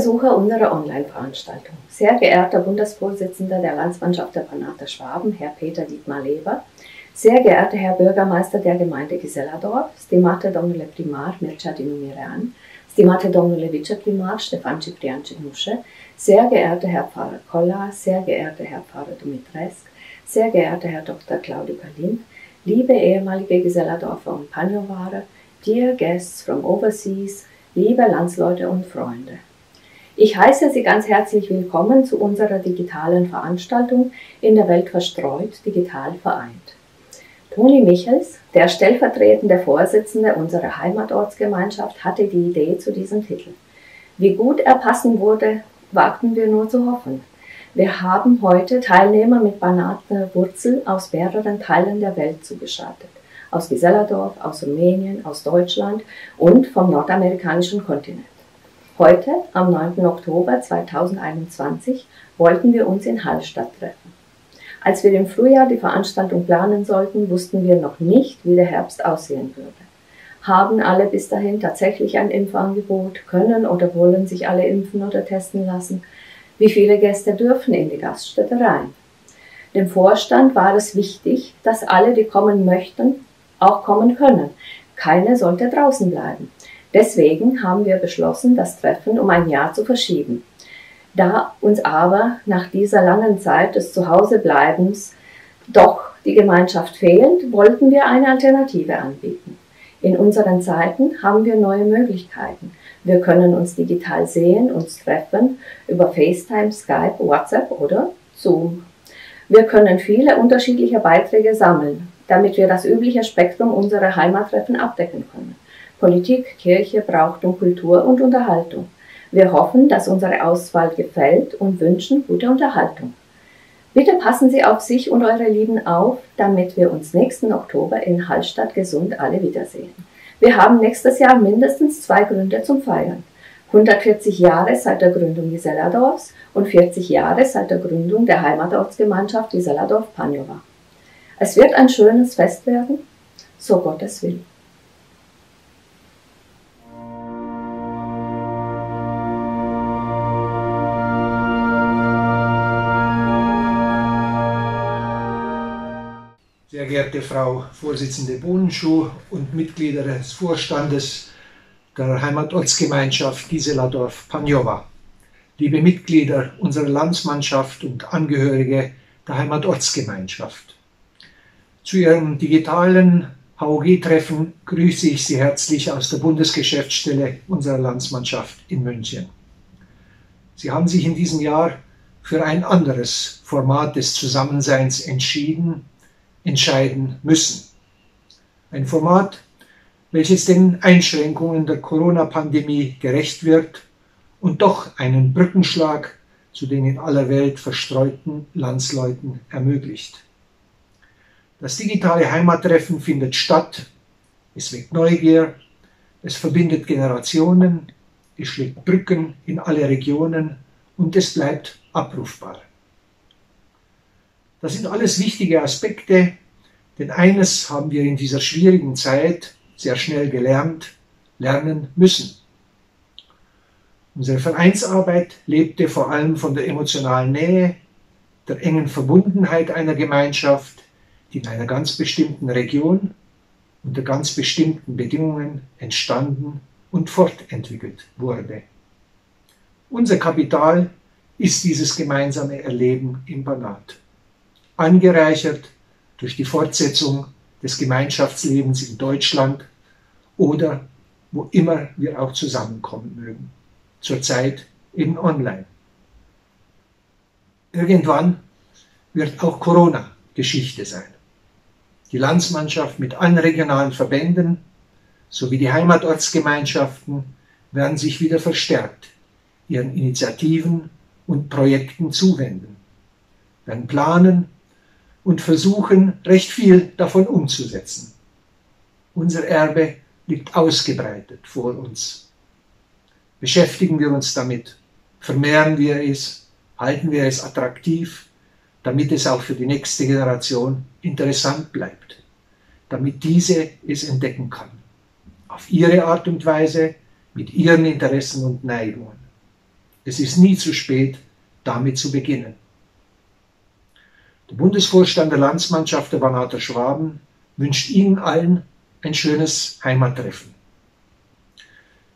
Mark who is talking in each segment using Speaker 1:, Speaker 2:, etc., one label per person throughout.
Speaker 1: Besucher unserer Online-Veranstaltung. Sehr geehrter Bundesvorsitzender der Landsmannschaft der Banater Schwaben, Herr Peter Dietmar Leber, sehr geehrter Herr Bürgermeister der Gemeinde Giselladorf, stimate domnule primar Mircea Dinumirean, stimate domnule Viceprimar Stefan Ciprian Cenusche, sehr geehrter Herr Pfarrer Kolla, sehr geehrter Herr Pfarrer Dumitresk, sehr geehrter Herr Dr. Claudio Galin, liebe ehemalige Giselladorfer und Panjovare, dear guests from overseas, liebe Landsleute und Freunde. Ich heiße Sie ganz herzlich willkommen zu unserer digitalen Veranstaltung in der Welt verstreut, digital vereint. Toni Michels, der stellvertretende Vorsitzende unserer Heimatortsgemeinschaft, hatte die Idee zu diesem Titel. Wie gut er passen wurde, wagten wir nur zu hoffen. Wir haben heute Teilnehmer mit banater Wurzel aus mehreren Teilen der Welt zugeschaltet. Aus Geselladorf, aus Rumänien, aus Deutschland und vom nordamerikanischen Kontinent. Heute, am 9. Oktober 2021, wollten wir uns in Hallstatt treffen. Als wir im Frühjahr die Veranstaltung planen sollten, wussten wir noch nicht, wie der Herbst aussehen würde. Haben alle bis dahin tatsächlich ein Impfangebot? Können oder wollen sich alle impfen oder testen lassen? Wie viele Gäste dürfen in die Gaststätte rein? Dem Vorstand war es wichtig, dass alle, die kommen möchten, auch kommen können. Keine sollte draußen bleiben. Deswegen haben wir beschlossen, das Treffen um ein Jahr zu verschieben. Da uns aber nach dieser langen Zeit des Zuhausebleibens doch die Gemeinschaft fehlt, wollten wir eine Alternative anbieten. In unseren Zeiten haben wir neue Möglichkeiten. Wir können uns digital sehen, uns treffen über FaceTime, Skype, WhatsApp oder Zoom. Wir können viele unterschiedliche Beiträge sammeln, damit wir das übliche Spektrum unserer Heimattreffen abdecken können. Politik, Kirche, Brauchtum, Kultur und Unterhaltung. Wir hoffen, dass unsere Auswahl gefällt und wünschen gute Unterhaltung. Bitte passen Sie auf sich und eure Lieben auf, damit wir uns nächsten Oktober in Hallstatt gesund alle wiedersehen. Wir haben nächstes Jahr mindestens zwei Gründe zum Feiern. 140 Jahre seit der Gründung Giselladorfs und 40 Jahre seit der Gründung der Heimatortsgemeinschaft Giselladorf-Panjova. Es wird ein schönes Fest werden, so Gottes Willen.
Speaker 2: Geehrte Frau Vorsitzende Bohnenschuh und Mitglieder des Vorstandes der Heimatortsgemeinschaft Gisela Dorf-Panjowa, liebe Mitglieder unserer Landsmannschaft und Angehörige der Heimatortsgemeinschaft. Zu Ihrem digitalen HOG-Treffen grüße ich Sie herzlich aus der Bundesgeschäftsstelle unserer Landsmannschaft in München. Sie haben sich in diesem Jahr für ein anderes Format des Zusammenseins entschieden, entscheiden müssen. Ein Format, welches den Einschränkungen der Corona-Pandemie gerecht wird und doch einen Brückenschlag zu den in aller Welt verstreuten Landsleuten ermöglicht. Das digitale Heimattreffen findet statt, es weckt Neugier, es verbindet Generationen, es schlägt Brücken in alle Regionen und es bleibt abrufbar. Das sind alles wichtige Aspekte, denn eines haben wir in dieser schwierigen Zeit sehr schnell gelernt, lernen müssen. Unsere Vereinsarbeit lebte vor allem von der emotionalen Nähe, der engen Verbundenheit einer Gemeinschaft, die in einer ganz bestimmten Region unter ganz bestimmten Bedingungen entstanden und fortentwickelt wurde. Unser Kapital ist dieses gemeinsame Erleben im Banat angereichert durch die Fortsetzung des Gemeinschaftslebens in Deutschland oder wo immer wir auch zusammenkommen mögen. Zurzeit eben online. Irgendwann wird auch Corona Geschichte sein. Die Landsmannschaft mit allen regionalen Verbänden sowie die Heimatortsgemeinschaften werden sich wieder verstärkt ihren Initiativen und Projekten zuwenden, werden planen und versuchen recht viel davon umzusetzen. Unser Erbe liegt ausgebreitet vor uns. Beschäftigen wir uns damit, vermehren wir es, halten wir es attraktiv, damit es auch für die nächste Generation interessant bleibt, damit diese es entdecken kann, auf ihre Art und Weise, mit ihren Interessen und Neigungen. Es ist nie zu spät, damit zu beginnen. Der Bundesvorstand der Landsmannschaft der Banater Schwaben wünscht Ihnen allen ein schönes Heimattreffen.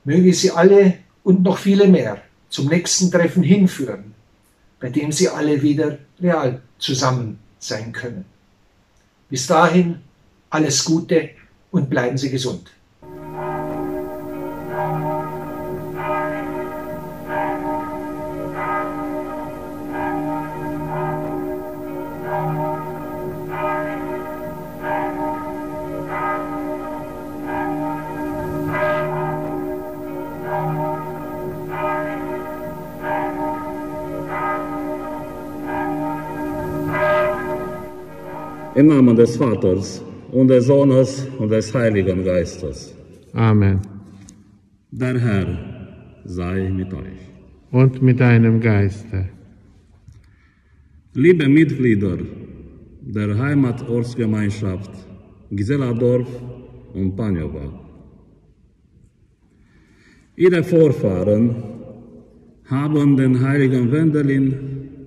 Speaker 2: Möge Sie alle und noch viele mehr zum nächsten Treffen hinführen, bei dem Sie alle wieder real zusammen sein können. Bis dahin alles Gute und bleiben Sie gesund.
Speaker 3: Des Vaters und des Sohnes und des Heiligen Geistes.
Speaker 4: Amen.
Speaker 3: Der Herr sei mit euch.
Speaker 4: Und mit deinem Geiste.
Speaker 3: Liebe Mitglieder der Heimatortsgemeinschaft Giseladorf und Panjova. Ihre Vorfahren haben den heiligen Wendelin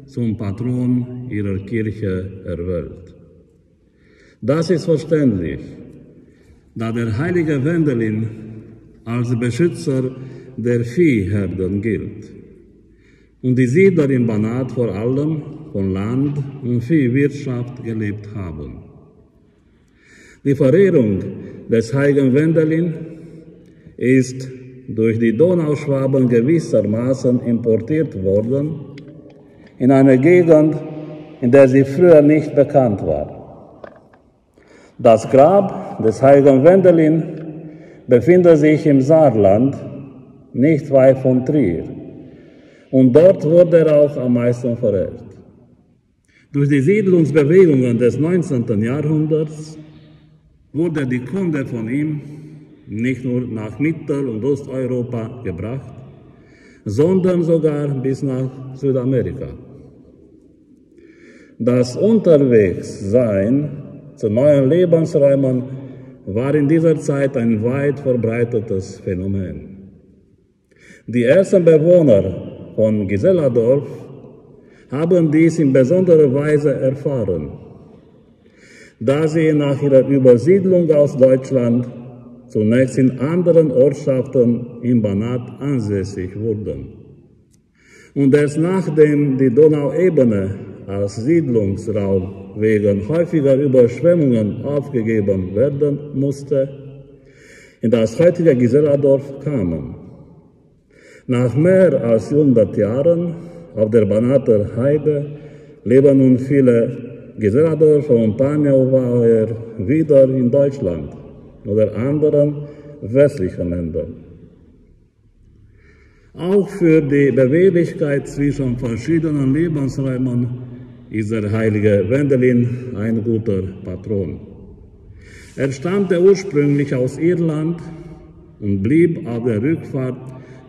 Speaker 3: zum Patron ihrer Kirche erwählt. Das ist verständlich, da der heilige Wendelin als Beschützer der Viehherden gilt und die Siedler im Banat vor allem von Land- und Viehwirtschaft gelebt haben. Die Verehrung des heiligen Wendelin ist durch die Donauschwaben gewissermaßen importiert worden in eine Gegend, in der sie früher nicht bekannt war. Das Grab des heiligen Wendelin befindet sich im Saarland, nicht weit von Trier. Und dort wurde er auch am meisten verehrt. Durch die Siedlungsbewegungen des 19. Jahrhunderts wurde die Kunde von ihm nicht nur nach Mittel- und Osteuropa gebracht, sondern sogar bis nach Südamerika. Das Unterwegssein zu neuen Lebensräumen war in dieser Zeit ein weit verbreitetes Phänomen. Die ersten Bewohner von Giseladorf haben dies in besonderer Weise erfahren, da sie nach ihrer Übersiedlung aus Deutschland zunächst in anderen Ortschaften im Banat ansässig wurden. Und erst nachdem die Donauebene als Siedlungsraum wegen häufiger Überschwemmungen aufgegeben werden musste, in das heutige Giseladorf kamen. Nach mehr als 100 Jahren auf der Banater Heide leben nun viele Giseladorfer und Panjauer wieder in Deutschland oder anderen westlichen Ländern. Auch für die Beweglichkeit zwischen verschiedenen Lebensräumen ist der heilige Wendelin ein guter Patron. Er stammte ursprünglich aus Irland und blieb auf der Rückfahrt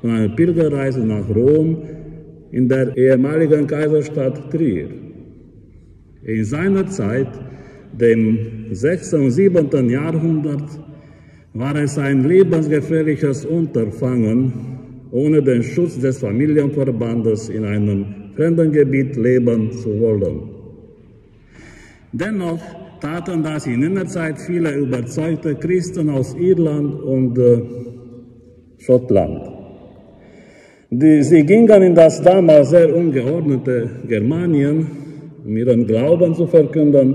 Speaker 3: von einer Pilgerreise nach Rom in der ehemaligen Kaiserstadt Trier. In seiner Zeit, dem 6. und 7. Jahrhundert, war es ein lebensgefährliches Unterfangen, ohne den Schutz des Familienverbandes in einem fremden Gebiet leben zu wollen. Dennoch taten das in jener Zeit viele überzeugte Christen aus Irland und äh, Schottland. Die, sie gingen in das damals sehr ungeordnete Germanien, um ihren Glauben zu verkünden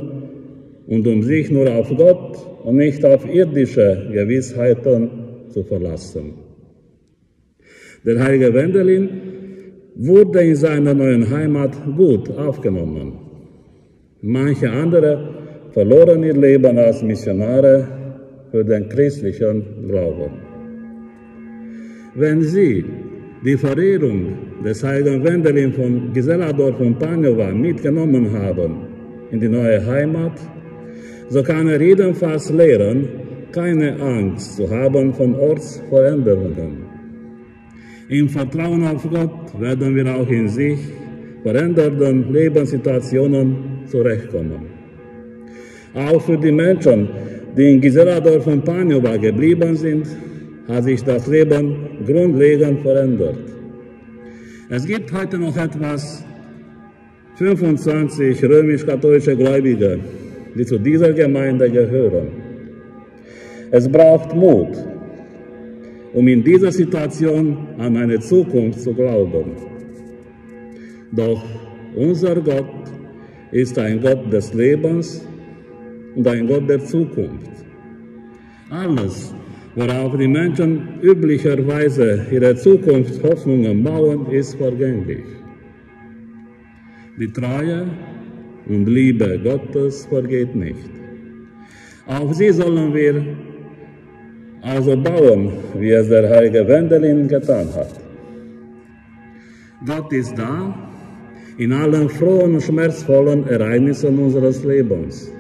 Speaker 3: und um sich nur auf Gott und nicht auf irdische Gewissheiten zu verlassen. Der heilige Wendelin wurde in seiner neuen Heimat gut aufgenommen. Manche andere verloren ihr Leben als Missionare für den christlichen Glauben. Wenn Sie die Verehrung des heiligen Wendelin von Giseladorf und Panova mitgenommen haben in die neue Heimat, so kann er jedenfalls lehren, keine Angst zu haben von Ortsveränderungen. Im Vertrauen auf Gott werden wir auch in sich veränderten Lebenssituationen zurechtkommen. Auch für die Menschen, die in Giseladorf und Panjova geblieben sind, hat sich das Leben grundlegend verändert. Es gibt heute noch etwas 25 römisch-katholische Gläubige, die zu dieser Gemeinde gehören. Es braucht Mut, um in dieser Situation an eine Zukunft zu glauben. Doch unser Gott ist ein Gott des Lebens und ein Gott der Zukunft. Alles, worauf die Menschen üblicherweise ihre Zukunftshoffnungen bauen, ist vergänglich. Die Treue und Liebe Gottes vergeht nicht. Auf sie sollen wir also bauen, wie es der heilige Wendelin getan hat. Gott ist da in allen frohen und schmerzvollen Ereignissen unseres Lebens.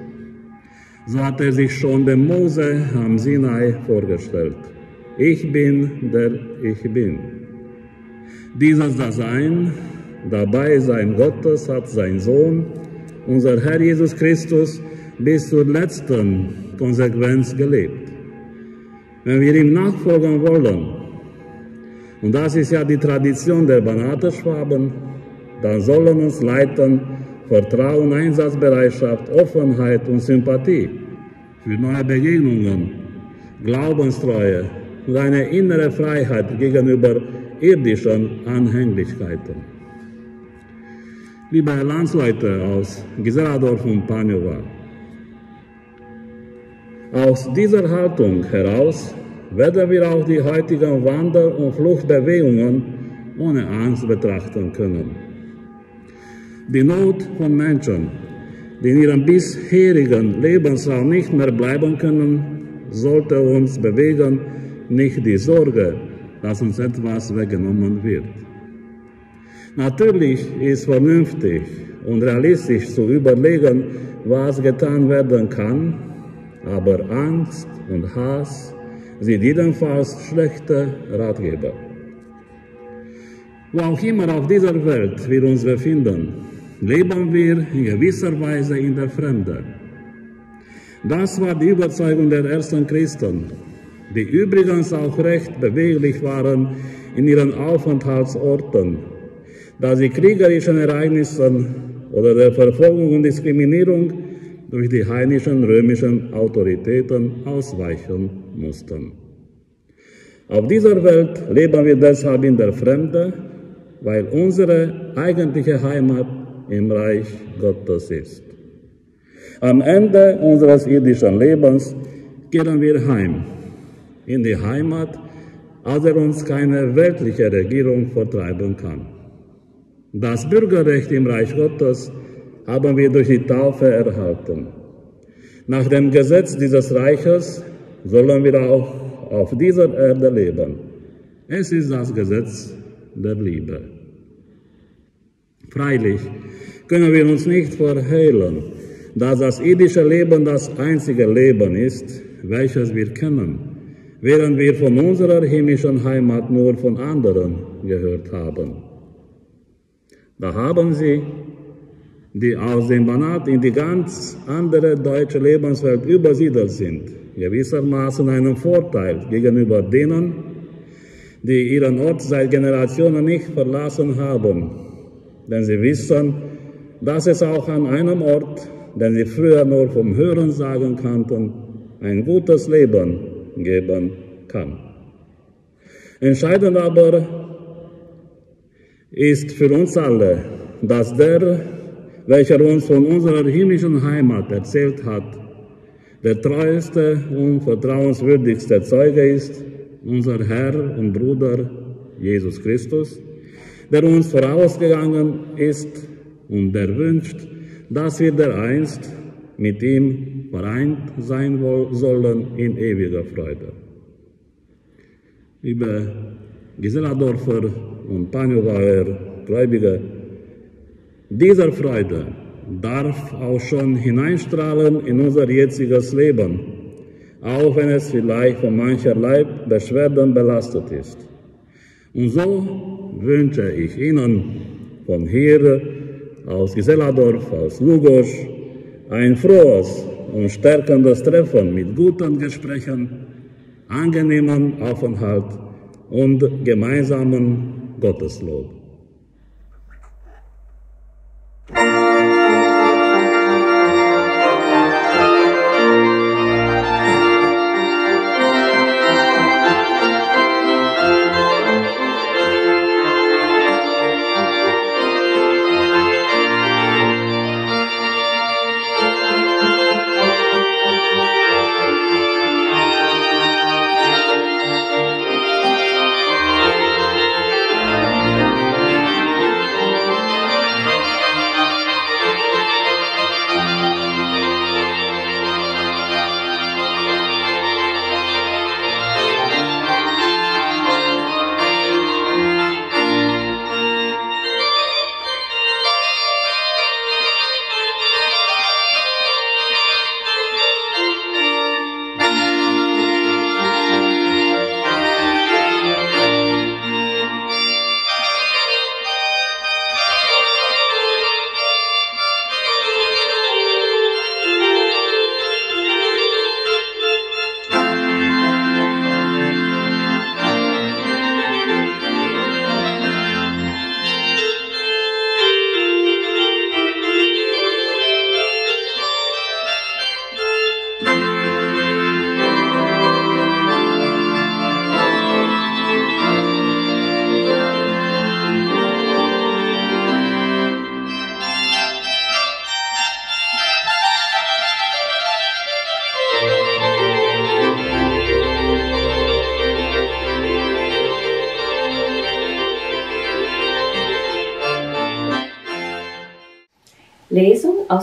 Speaker 3: So hat er sich schon dem Mose am Sinai vorgestellt. Ich bin der Ich bin. Dieses Dasein, dabei sein Gottes, hat sein Sohn, unser Herr Jesus Christus, bis zur letzten Konsequenz gelebt. Wenn wir ihm nachfolgen wollen, und das ist ja die Tradition der Banaterschwaben, dann sollen uns leiten Vertrauen, Einsatzbereitschaft, Offenheit und Sympathie für neue Begegnungen, Glaubenstreue und eine innere Freiheit gegenüber irdischen Anhänglichkeiten. Liebe Landsleute aus Giseladorf und Panjova, aus dieser Haltung heraus werden wir auch die heutigen Wander- und Fluchtbewegungen ohne Angst betrachten können. Die Not von Menschen, die in ihrem bisherigen Lebensraum nicht mehr bleiben können, sollte uns bewegen, nicht die Sorge, dass uns etwas weggenommen wird. Natürlich ist vernünftig und realistisch zu überlegen, was getan werden kann, aber Angst und Hass sind jedenfalls schlechte Ratgeber. Wo auch immer auf dieser Welt wir uns befinden, leben wir in gewisser Weise in der Fremde. Das war die Überzeugung der ersten Christen, die übrigens auch recht beweglich waren in ihren Aufenthaltsorten, da sie kriegerischen Ereignissen oder der Verfolgung und Diskriminierung durch die heidnischen römischen Autoritäten ausweichen mussten. Auf dieser Welt leben wir deshalb in der Fremde, weil unsere eigentliche Heimat im Reich Gottes ist. Am Ende unseres irdischen Lebens kehren wir heim, in die Heimat, aus der uns keine weltliche Regierung vertreiben kann. Das Bürgerrecht im Reich Gottes haben wir durch die Taufe erhalten. Nach dem Gesetz dieses Reiches sollen wir auch auf dieser Erde leben. Es ist das Gesetz der Liebe. Freilich können wir uns nicht verhehlen, dass das irdische Leben das einzige Leben ist, welches wir kennen, während wir von unserer himmlischen Heimat nur von anderen gehört haben. Da haben sie die aus dem Banat in die ganz andere deutsche Lebenswelt übersiedelt sind, gewissermaßen einen Vorteil gegenüber denen, die ihren Ort seit Generationen nicht verlassen haben, denn sie wissen, dass es auch an einem Ort, den sie früher nur vom Hören sagen kannten, ein gutes Leben geben kann. Entscheidend aber ist für uns alle, dass der, welcher uns von unserer himmlischen Heimat erzählt hat, der treueste und vertrauenswürdigste Zeuge ist, unser Herr und Bruder Jesus Christus, der uns vorausgegangen ist und der wünscht, dass wir dereinst mit ihm vereint sein sollen in ewiger Freude. Liebe Giseladorfer und Panjowauer Gläubige, dieser Freude darf auch schon hineinstrahlen in unser jetziges Leben, auch wenn es vielleicht von mancherlei Beschwerden belastet ist. Und so wünsche ich Ihnen von hier aus Giseladorf, aus Lugosch, ein frohes und stärkendes Treffen mit guten Gesprächen, angenehmen Aufenthalt und gemeinsamen Gotteslob.
Speaker 1: Thank you.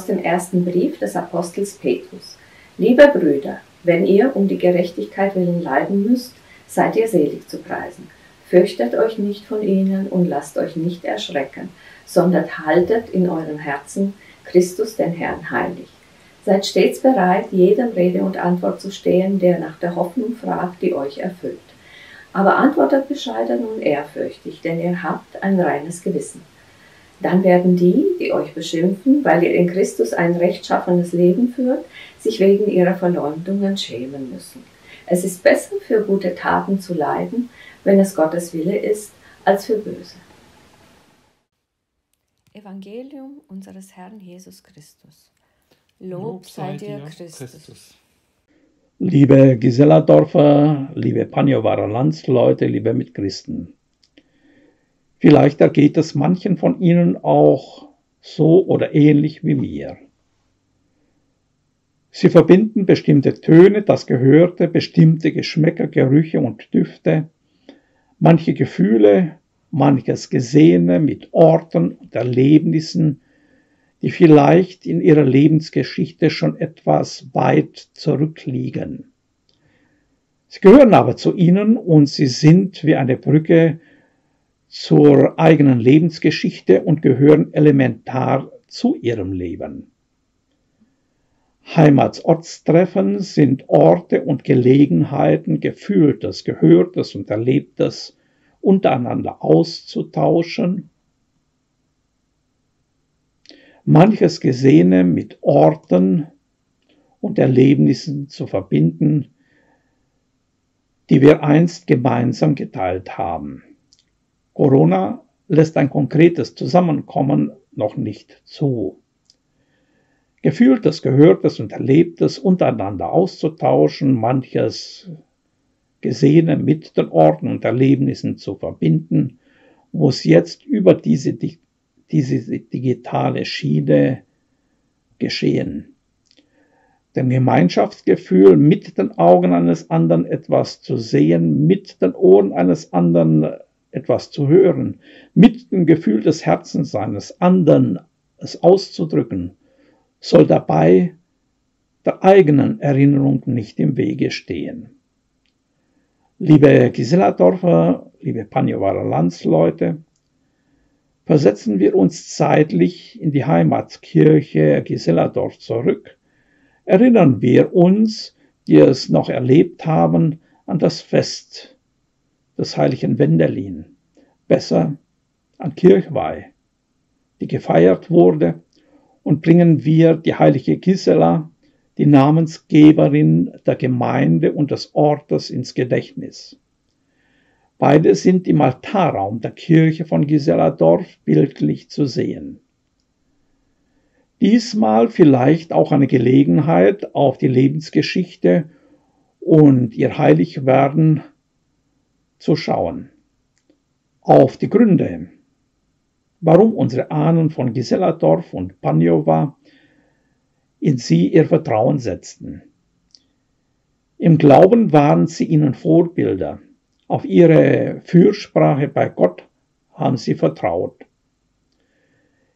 Speaker 1: Aus dem ersten Brief des Apostels Petrus. Liebe Brüder, wenn ihr um die Gerechtigkeit willen leiden müsst, seid ihr selig zu preisen. Fürchtet euch nicht von ihnen und lasst euch nicht erschrecken, sondern haltet in euren Herzen Christus den Herrn heilig. Seid stets bereit, jedem Rede und Antwort zu stehen, der nach der Hoffnung fragt, die euch erfüllt. Aber antwortet bescheiden und ehrfürchtig, denn ihr habt ein reines Gewissen. Dann werden die, die euch beschimpfen, weil ihr in Christus ein rechtschaffenes Leben führt, sich wegen ihrer Verleumdungen schämen müssen. Es ist besser, für gute Taten zu leiden, wenn es Gottes Wille ist, als für böse. Evangelium unseres Herrn Jesus Christus. Lob sei dir, Christus.
Speaker 5: Liebe Gisela-Dorfer, liebe Panjowarer Landsleute, liebe Mitchristen. Vielleicht ergeht es manchen von Ihnen auch so oder ähnlich wie mir. Sie verbinden bestimmte Töne, das Gehörte, bestimmte Geschmäcker, Gerüche und Düfte, manche Gefühle, manches Gesehene mit Orten und Erlebnissen, die vielleicht in ihrer Lebensgeschichte schon etwas weit zurückliegen. Sie gehören aber zu ihnen und sie sind wie eine Brücke zur eigenen Lebensgeschichte und gehören elementar zu ihrem Leben. Heimatsortstreffen sind Orte und Gelegenheiten, Gefühltes, Gehörtes und Erlebtes untereinander auszutauschen, manches Gesehene mit Orten und Erlebnissen zu verbinden, die wir einst gemeinsam geteilt haben. Corona lässt ein konkretes Zusammenkommen noch nicht zu. Gefühltes, Gehörtes und Erlebtes untereinander auszutauschen, manches Gesehene mit den Orten und Erlebnissen zu verbinden, muss jetzt über diese, diese digitale Schiene geschehen. Denn Gemeinschaftsgefühl, mit den Augen eines anderen etwas zu sehen, mit den Ohren eines anderen etwas zu hören, mit dem Gefühl des Herzens seines anderen es auszudrücken, soll dabei der eigenen Erinnerung nicht im Wege stehen. Liebe Gisela Dorfer, liebe Panjowarer Landsleute, versetzen wir uns zeitlich in die Heimatkirche Giseladorf zurück, erinnern wir uns, die es noch erlebt haben, an das Fest des heiligen Wendelin, besser an Kirchweih, die gefeiert wurde, und bringen wir die heilige Gisela, die Namensgeberin der Gemeinde und des Ortes, ins Gedächtnis. Beide sind im Altarraum der Kirche von Giseladorf bildlich zu sehen. Diesmal vielleicht auch eine Gelegenheit, auf die Lebensgeschichte und ihr Heiligwerden zu schauen. Auf die Gründe, warum unsere Ahnen von Giseladorf und Panjova in sie ihr Vertrauen setzten. Im Glauben waren sie ihnen Vorbilder. Auf ihre Fürsprache bei Gott haben sie vertraut.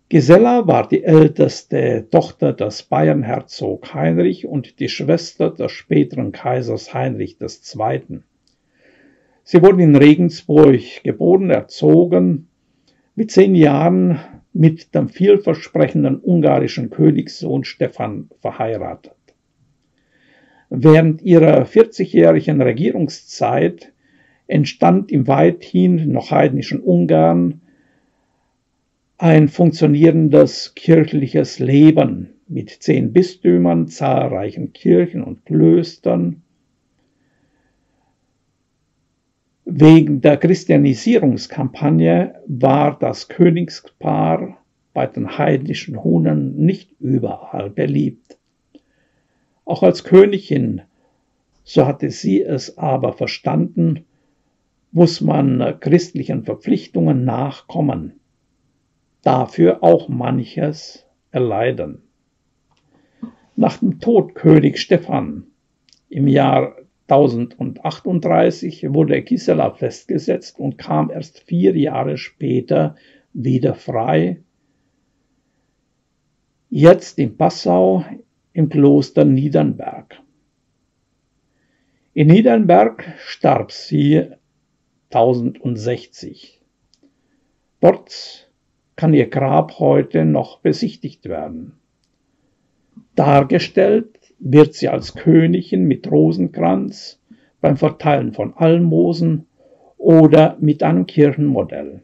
Speaker 5: Gisela war die älteste Tochter des Bayernherzog Heinrich und die Schwester des späteren Kaisers Heinrich II. Sie wurde in Regensburg geboren, erzogen, mit zehn Jahren mit dem vielversprechenden ungarischen Königssohn Stefan verheiratet. Während ihrer 40-jährigen Regierungszeit entstand im weithin noch heidnischen Ungarn ein funktionierendes kirchliches Leben mit zehn Bistümern, zahlreichen Kirchen und Klöstern, Wegen der Christianisierungskampagne war das Königspaar bei den heidnischen Hunen nicht überall beliebt. Auch als Königin, so hatte sie es aber verstanden, muss man christlichen Verpflichtungen nachkommen, dafür auch manches erleiden. Nach dem Tod König Stephan im Jahr 1038 wurde Gisela festgesetzt und kam erst vier Jahre später wieder frei. jetzt in Passau im Kloster Niedernberg. In Niedernberg starb sie 1060. Dort kann ihr Grab heute noch besichtigt werden. Dargestellt wird sie als Königin mit Rosenkranz beim Verteilen von Almosen oder mit einem Kirchenmodell.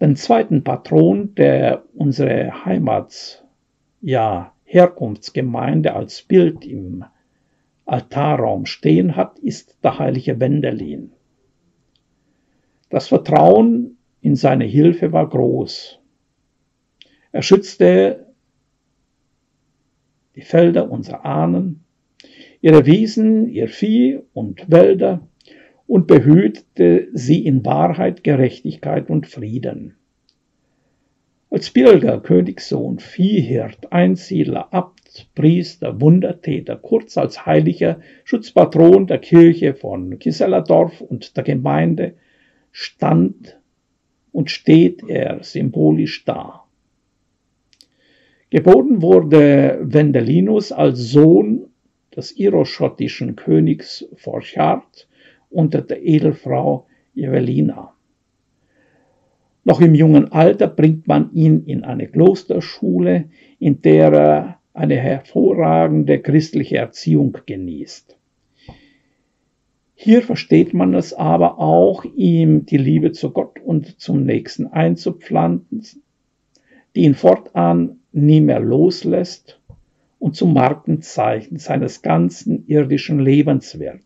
Speaker 5: Den zweiten Patron, der unsere Heimats, ja Herkunftsgemeinde als Bild im Altarraum stehen hat, ist der heilige Wendelin. Das Vertrauen in seine Hilfe war groß. Er schützte die Felder unserer Ahnen, ihre Wiesen, ihr Vieh und Wälder und behütete sie in Wahrheit, Gerechtigkeit und Frieden. Als Pilger, Königssohn, Viehhirt, Einsiedler, Abt, Priester, Wundertäter, kurz als heiliger Schutzpatron der Kirche von Kisellerdorf und der Gemeinde, stand und steht er symbolisch da. Geboren wurde Wendelinus als Sohn des iroschottischen Königs Forchard unter der Edelfrau Evelina. Noch im jungen Alter bringt man ihn in eine Klosterschule, in der er eine hervorragende christliche Erziehung genießt. Hier versteht man es aber auch, ihm die Liebe zu Gott und zum Nächsten einzupflanzen, die ihn fortan nie mehr loslässt und zum Markenzeichen seines ganzen irdischen Lebens wird.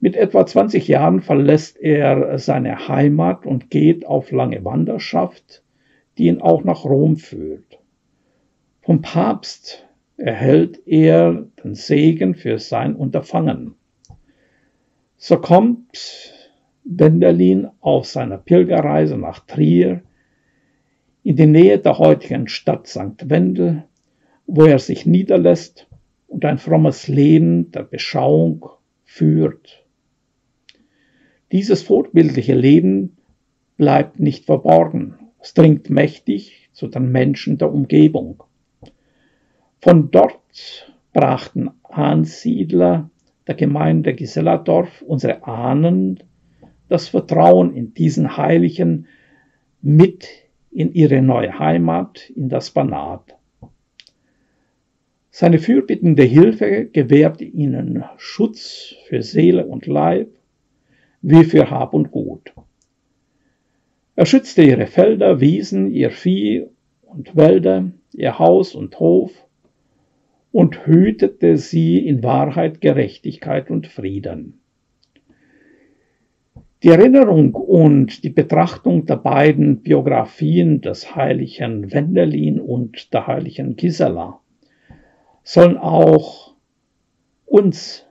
Speaker 5: Mit etwa 20 Jahren verlässt er seine Heimat und geht auf lange Wanderschaft, die ihn auch nach Rom führt. Vom Papst erhält er den Segen für sein Unterfangen. So kommt Wendelin auf seiner Pilgerreise nach Trier in die Nähe der heutigen Stadt St. Wendel, wo er sich niederlässt und ein frommes Leben der Beschauung führt. Dieses vorbildliche Leben bleibt nicht verborgen. Es dringt mächtig zu den Menschen der Umgebung. Von dort brachten Ansiedler der Gemeinde Giselladorf, unsere Ahnen, das Vertrauen in diesen Heiligen mit in ihre neue Heimat, in das Banat. Seine fürbittende Hilfe gewährt ihnen Schutz für Seele und Leib, wie für Hab und Gut. Er schützte ihre Felder, Wiesen, ihr Vieh und Wälder, ihr Haus und Hof, und hütete sie in Wahrheit, Gerechtigkeit und Frieden. Die Erinnerung und die Betrachtung der beiden Biografien des heiligen Wendelin und der heiligen Gisela sollen auch uns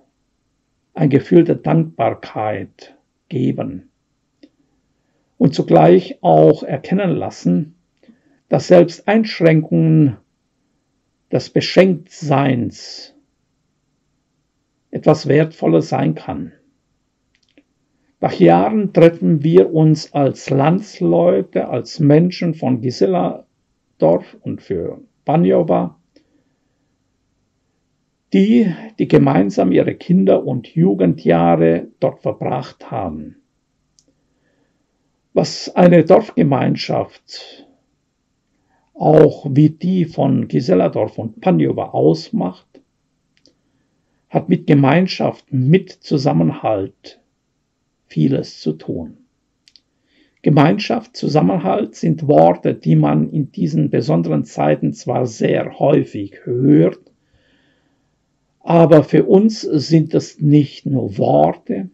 Speaker 5: ein Gefühl der Dankbarkeit geben und zugleich auch erkennen lassen, dass selbst Einschränkungen des Beschenktseins etwas Wertvolles sein kann. Nach Jahren treffen wir uns als Landsleute, als Menschen von Gisela-Dorf und für Banjova, die, die gemeinsam ihre Kinder- und Jugendjahre dort verbracht haben. Was eine Dorfgemeinschaft auch wie die von Giselladorf und Panjova ausmacht, hat mit Gemeinschaft, mit Zusammenhalt vieles zu tun. Gemeinschaft, Zusammenhalt sind Worte, die man in diesen besonderen Zeiten zwar sehr häufig hört, aber für uns sind es nicht nur Worte,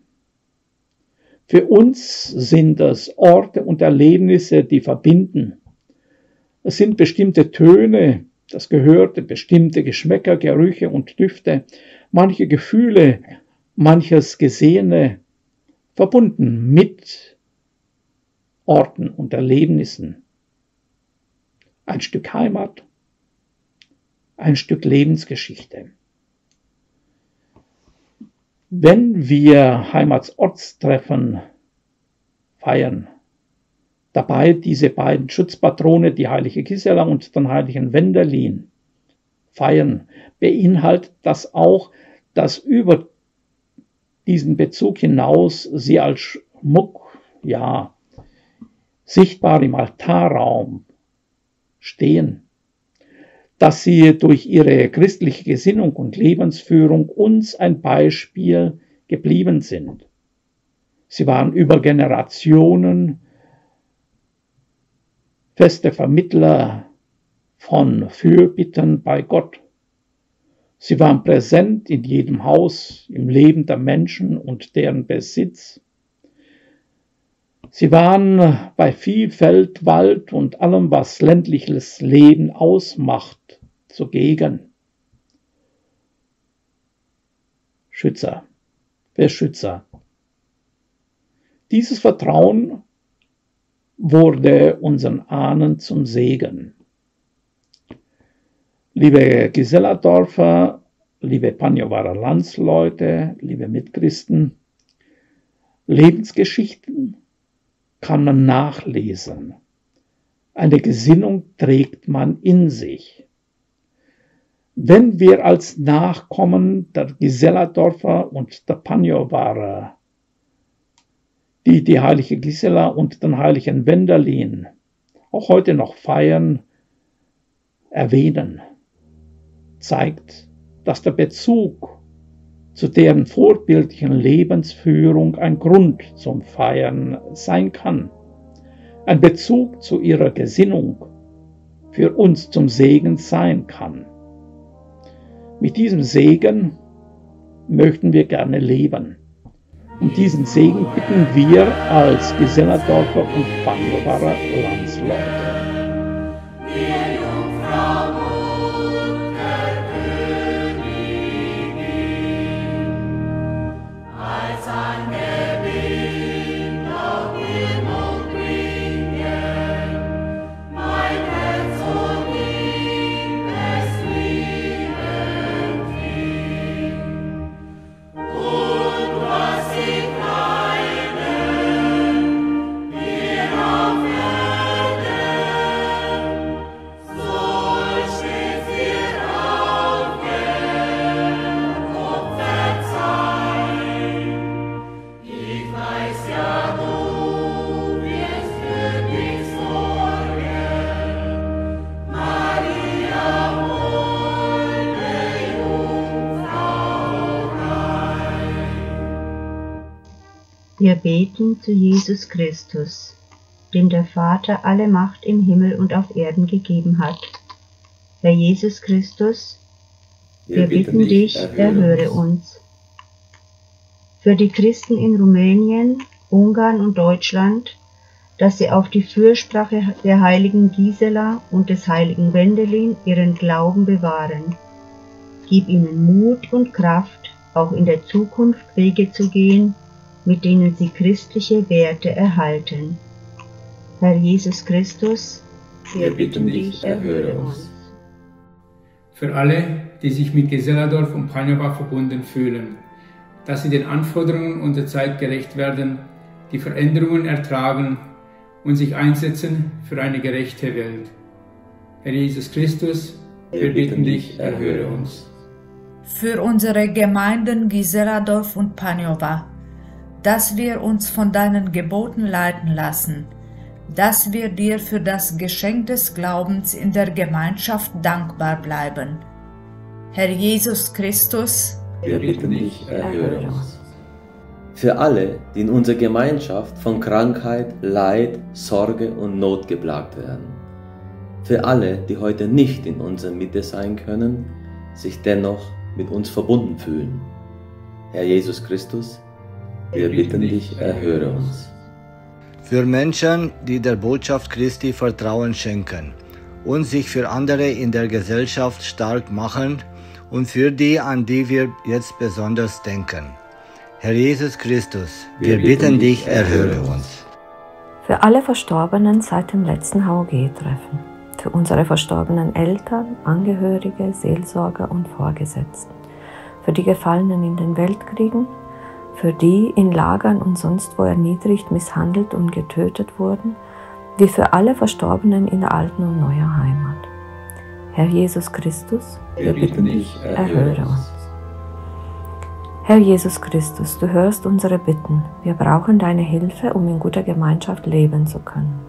Speaker 5: für uns sind es Orte und Erlebnisse, die verbinden, es sind bestimmte Töne, das Gehörte, bestimmte Geschmäcker, Gerüche und Düfte, manche Gefühle, manches Gesehene, verbunden mit Orten und Erlebnissen. Ein Stück Heimat, ein Stück Lebensgeschichte. Wenn wir Heimatsortstreffen feiern, dabei diese beiden Schutzpatrone, die heilige Gisela und den heiligen Wendelin, feiern, beinhaltet das auch, dass über diesen Bezug hinaus sie als Schmuck, ja, sichtbar im Altarraum stehen, dass sie durch ihre christliche Gesinnung und Lebensführung uns ein Beispiel geblieben sind. Sie waren über Generationen feste Vermittler von Fürbitten bei Gott. Sie waren präsent in jedem Haus, im Leben der Menschen und deren Besitz. Sie waren bei Vieh, Feld, Wald und allem, was ländliches Leben ausmacht, zugegen. Schützer, Beschützer. Dieses Vertrauen wurde unseren Ahnen zum Segen. Liebe Gisela Dorfer, liebe Panjowarer Landsleute, liebe Mitchristen, Lebensgeschichten kann man nachlesen. Eine Gesinnung trägt man in sich. Wenn wir als Nachkommen der Gisela-Dorfer und der Panjowarer, die die heilige Gisela und den heiligen Wendelin auch heute noch feiern, erwähnen, zeigt, dass der Bezug zu deren vorbildlichen Lebensführung ein Grund zum Feiern sein kann. Ein Bezug zu ihrer Gesinnung für uns zum Segen sein kann. Mit diesem Segen möchten wir gerne leben. Um diesen Segen bitten wir als Gesellerdorfer und Bangbarer Landsleute.
Speaker 6: Wir beten zu Jesus Christus, dem der Vater alle Macht im Himmel und auf Erden gegeben hat. Herr Jesus Christus, wir, wir bitten dich, erhöre uns. Für die Christen in Rumänien, Ungarn und Deutschland, dass sie auf die Fürsprache der heiligen Gisela und des heiligen Wendelin ihren Glauben bewahren. Gib ihnen Mut und Kraft, auch in der Zukunft Wege zu gehen, mit denen sie christliche Werte erhalten. Herr Jesus Christus, wir, wir bitten dich, erhöre uns.
Speaker 7: Für alle, die sich mit Geselladorf und Panjaba verbunden fühlen, dass sie den Anforderungen unserer Zeit gerecht werden, die Veränderungen ertragen und sich einsetzen für eine gerechte Welt. Herr Jesus Christus, wir, wir bitten dich, erhöre uns.
Speaker 8: Für unsere Gemeinden Giseladorf und Panjova dass wir uns von deinen Geboten leiten lassen, dass wir dir für das Geschenk des Glaubens in der Gemeinschaft dankbar bleiben. Herr Jesus Christus,
Speaker 9: wir bitten dich, erhöre uns. Für alle, die in unserer Gemeinschaft von Krankheit, Leid, Sorge und Not geplagt werden. Für alle, die heute nicht in unserer Mitte sein können, sich dennoch mit uns verbunden fühlen. Herr Jesus Christus, wir bitten dich, erhöre uns.
Speaker 10: Für Menschen, die der Botschaft Christi Vertrauen schenken und sich für andere in der Gesellschaft stark machen und für die, an die wir jetzt besonders denken. Herr Jesus Christus, wir, wir bitten dich, erhöre uns.
Speaker 11: Für alle Verstorbenen seit dem letzten HOG-Treffen. Für unsere verstorbenen Eltern, Angehörige, Seelsorger und Vorgesetzten. Für die Gefallenen in den Weltkriegen für die in Lagern und sonst wo erniedrigt, misshandelt und getötet wurden, wie für alle Verstorbenen in der alten und neuen Heimat. Herr Jesus Christus, wir bitten dich, erhöre uns. Herr Jesus Christus, du hörst unsere Bitten. Wir brauchen deine Hilfe, um in guter Gemeinschaft leben zu können.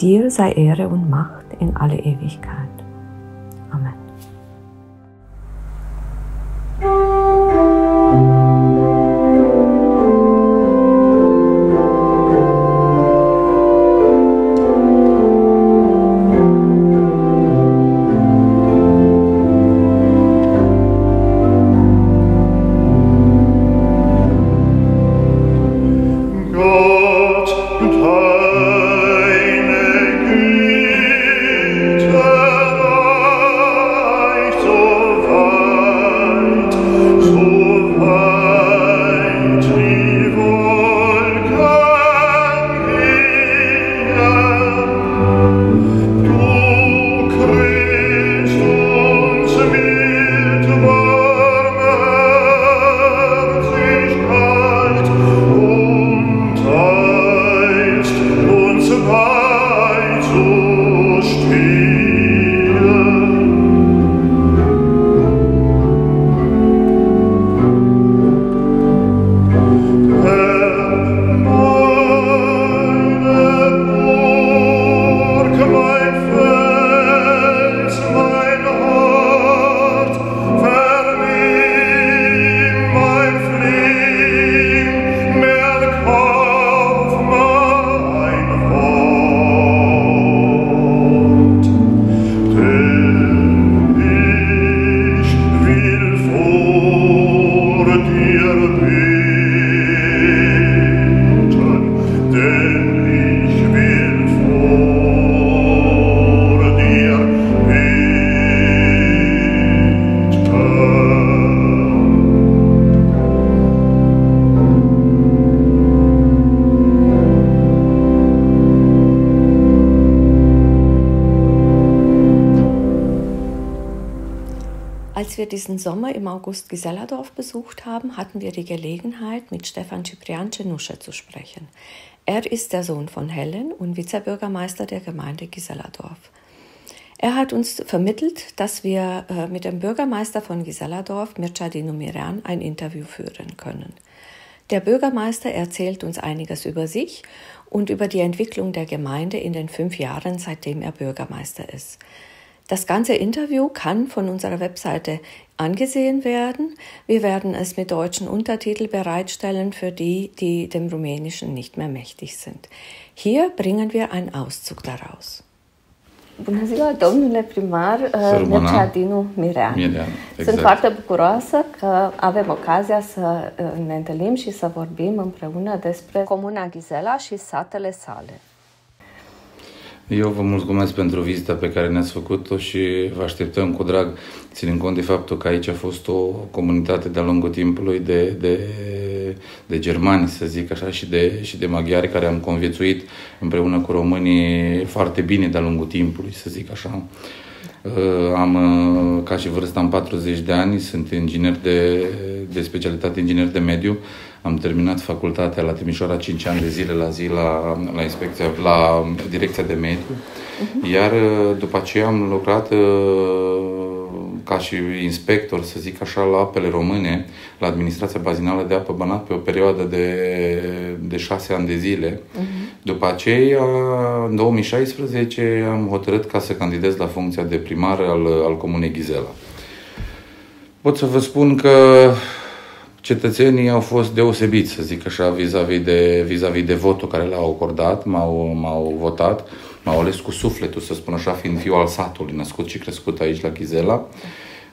Speaker 11: Dir sei Ehre und Macht in alle Ewigkeit. Diesen Sommer im August Geselladorf besucht haben, hatten wir die Gelegenheit, mit Stefan Ciprian Cenusche zu sprechen. Er ist der Sohn von Helen und Vizebürgermeister der Gemeinde Geselladorf. Er hat uns vermittelt, dass wir äh, mit dem Bürgermeister von Geselladorf, Mircea Miran, ein Interview führen können. Der Bürgermeister erzählt uns einiges über sich und über die Entwicklung der Gemeinde in den fünf Jahren, seitdem er Bürgermeister ist. Das ganze Interview kann von unserer Webseite angesehen werden. Wir werden es mit deutschen Untertiteln bereitstellen für die, die dem Rumänischen nicht mehr mächtig sind. Hier bringen wir einen Auszug daraus. Bună ziua, domnule primar
Speaker 12: Sărmâna.
Speaker 11: Mircea Dinu Mirean.
Speaker 12: Mirean,
Speaker 11: Sunt
Speaker 12: exact.
Speaker 11: foarte bucuroasă că avem ocazia să uh, ne întâlnim și să vorbim împreună despre Comuna Ghizela și satele sale.
Speaker 12: Eu vă mulțumesc pentru vizita pe care ne-ați făcut-o și vă așteptăm cu drag, ținând cont de faptul că aici a fost o comunitate de-a lungul timpului de, de, de germani, să zic așa, și de, și de maghiari care am conviețuit împreună cu românii foarte bine de-a lungul timpului, să zic așa. Uh, Am, uh, ca și vârsta, am 40 de ani, sunt inginer de, de specialitate inginer de mediu. Am terminat facultatea la Timișoara 5 ani de zile la zi la, la, inspecția, la direcția de mediu. Iar uh, după aceea am lucrat uh, ca și inspector, să zic așa, la apele române, la administrația bazinală de apă Banat pe o perioadă de, de șase ani de zile. După aceea, în 2016, am hotărât ca să candidez la funcția de primar al, al Comunei Ghizela. Pot să vă spun că cetățenii au fost deosebiți, să zic așa, vis-a-vis de, vis-a-vis de votul care l-au acordat, m-au, m-au votat, m-au ales cu sufletul, să spun așa, fiind fiul al satului, născut și crescut aici la Ghizela.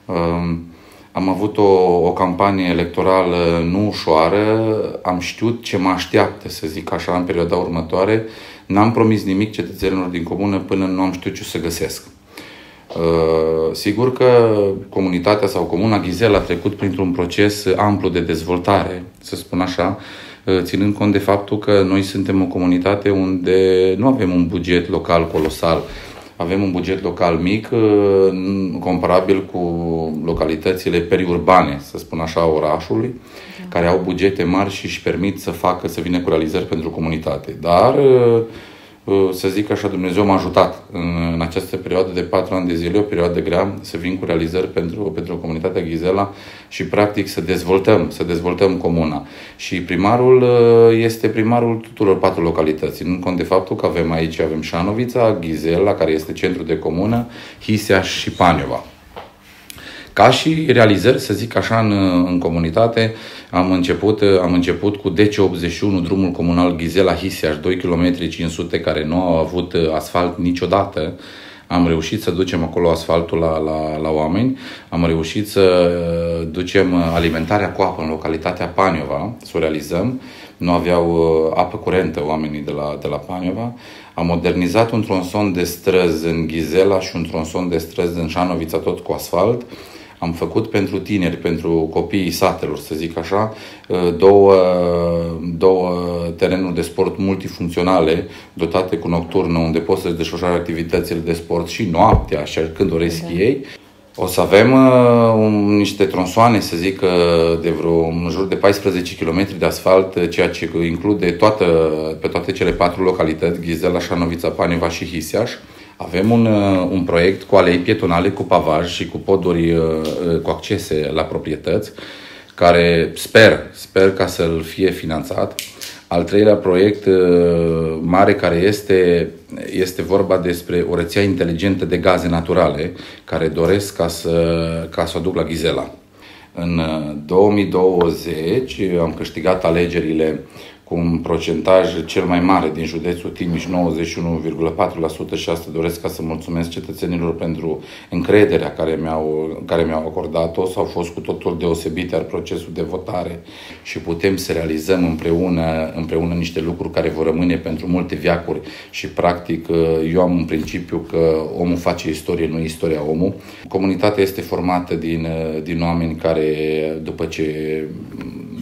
Speaker 12: Um, am avut o, o campanie electorală nu ușoară, am știut ce mă așteaptă, să zic așa, în perioada următoare. N-am promis nimic cetățenilor din comună până nu am știut ce o să găsesc. Uh, Sigur că comunitatea sau comuna Ghizel a trecut printr-un proces amplu de dezvoltare, să spun așa, uh, ținând cont de faptul că noi suntem o comunitate unde nu avem un buget local colosal. Avem un buget local mic, uh, comparabil cu localitățile periurbane, să spun așa, orașului, care au bugete mari și își permit să facă, să vină cu realizări pentru comunitate. Dar uh, Uh, să zic așa, Dumnezeu m-a ajutat în, în această perioadă de patru ani de zile, o perioadă grea, să vin cu realizări pentru, pentru comunitatea Ghizela și practic să dezvoltăm, să dezvoltăm comuna. Și primarul uh, este primarul tuturor patru localități, în cont de faptul că avem aici, avem Șanovița, Ghizela, care este centru de comună, Hiseaș și Paniova. Ca și realizări, să zic așa, în, în comunitate, am început, am început cu DC81, drumul comunal Ghizela-Hiseaș, 2 km 500, care nu au avut asfalt niciodată. Am reușit să ducem acolo asfaltul la, la, la oameni, am reușit să ducem alimentarea cu apă în localitatea Paniova, să o realizăm. Nu aveau uh, apă curentă oamenii de la, de la Paniova. Am modernizat un tronson de străzi în Ghizela și un tronson de străzi în Șanovița, tot cu asfalt am făcut pentru tineri, pentru copiii satelor, să zic așa, uh, două, două terenuri de sport multifuncționale, dotate cu nocturnă, unde pot să-și desfășoare activitățile de sport și noaptea, așa când doresc da. ei. O să avem uh, un, niște tronsoane, să zic, uh, de vreo în jur de 14 km de asfalt, uh, ceea ce include toată, pe toate cele patru localități, Ghizela, Șanovița, Paneva și Hisiaș. Uh, avem un, uh, un proiect cu alei pietonale, cu pavaj și cu poduri uh, uh, cu accese la proprietăți, care sper, sper ca să-l fie finanțat. Al treilea proiect mare care este, este vorba despre o rețea inteligentă de gaze naturale care doresc ca să, ca să o duc la Ghizela. În 2020 am câștigat alegerile cu un procentaj cel mai mare din județul Timiș, 91,4% și asta doresc ca să mulțumesc cetățenilor pentru încrederea care mi-au, care mi-au acordat-o. S-au fost cu totul deosebite al procesul de votare și putem să realizăm împreună, împreună niște lucruri care vor rămâne pentru multe viacuri și practic eu am un principiu că omul face istorie, nu istoria omul. Comunitatea este formată din, din oameni care după ce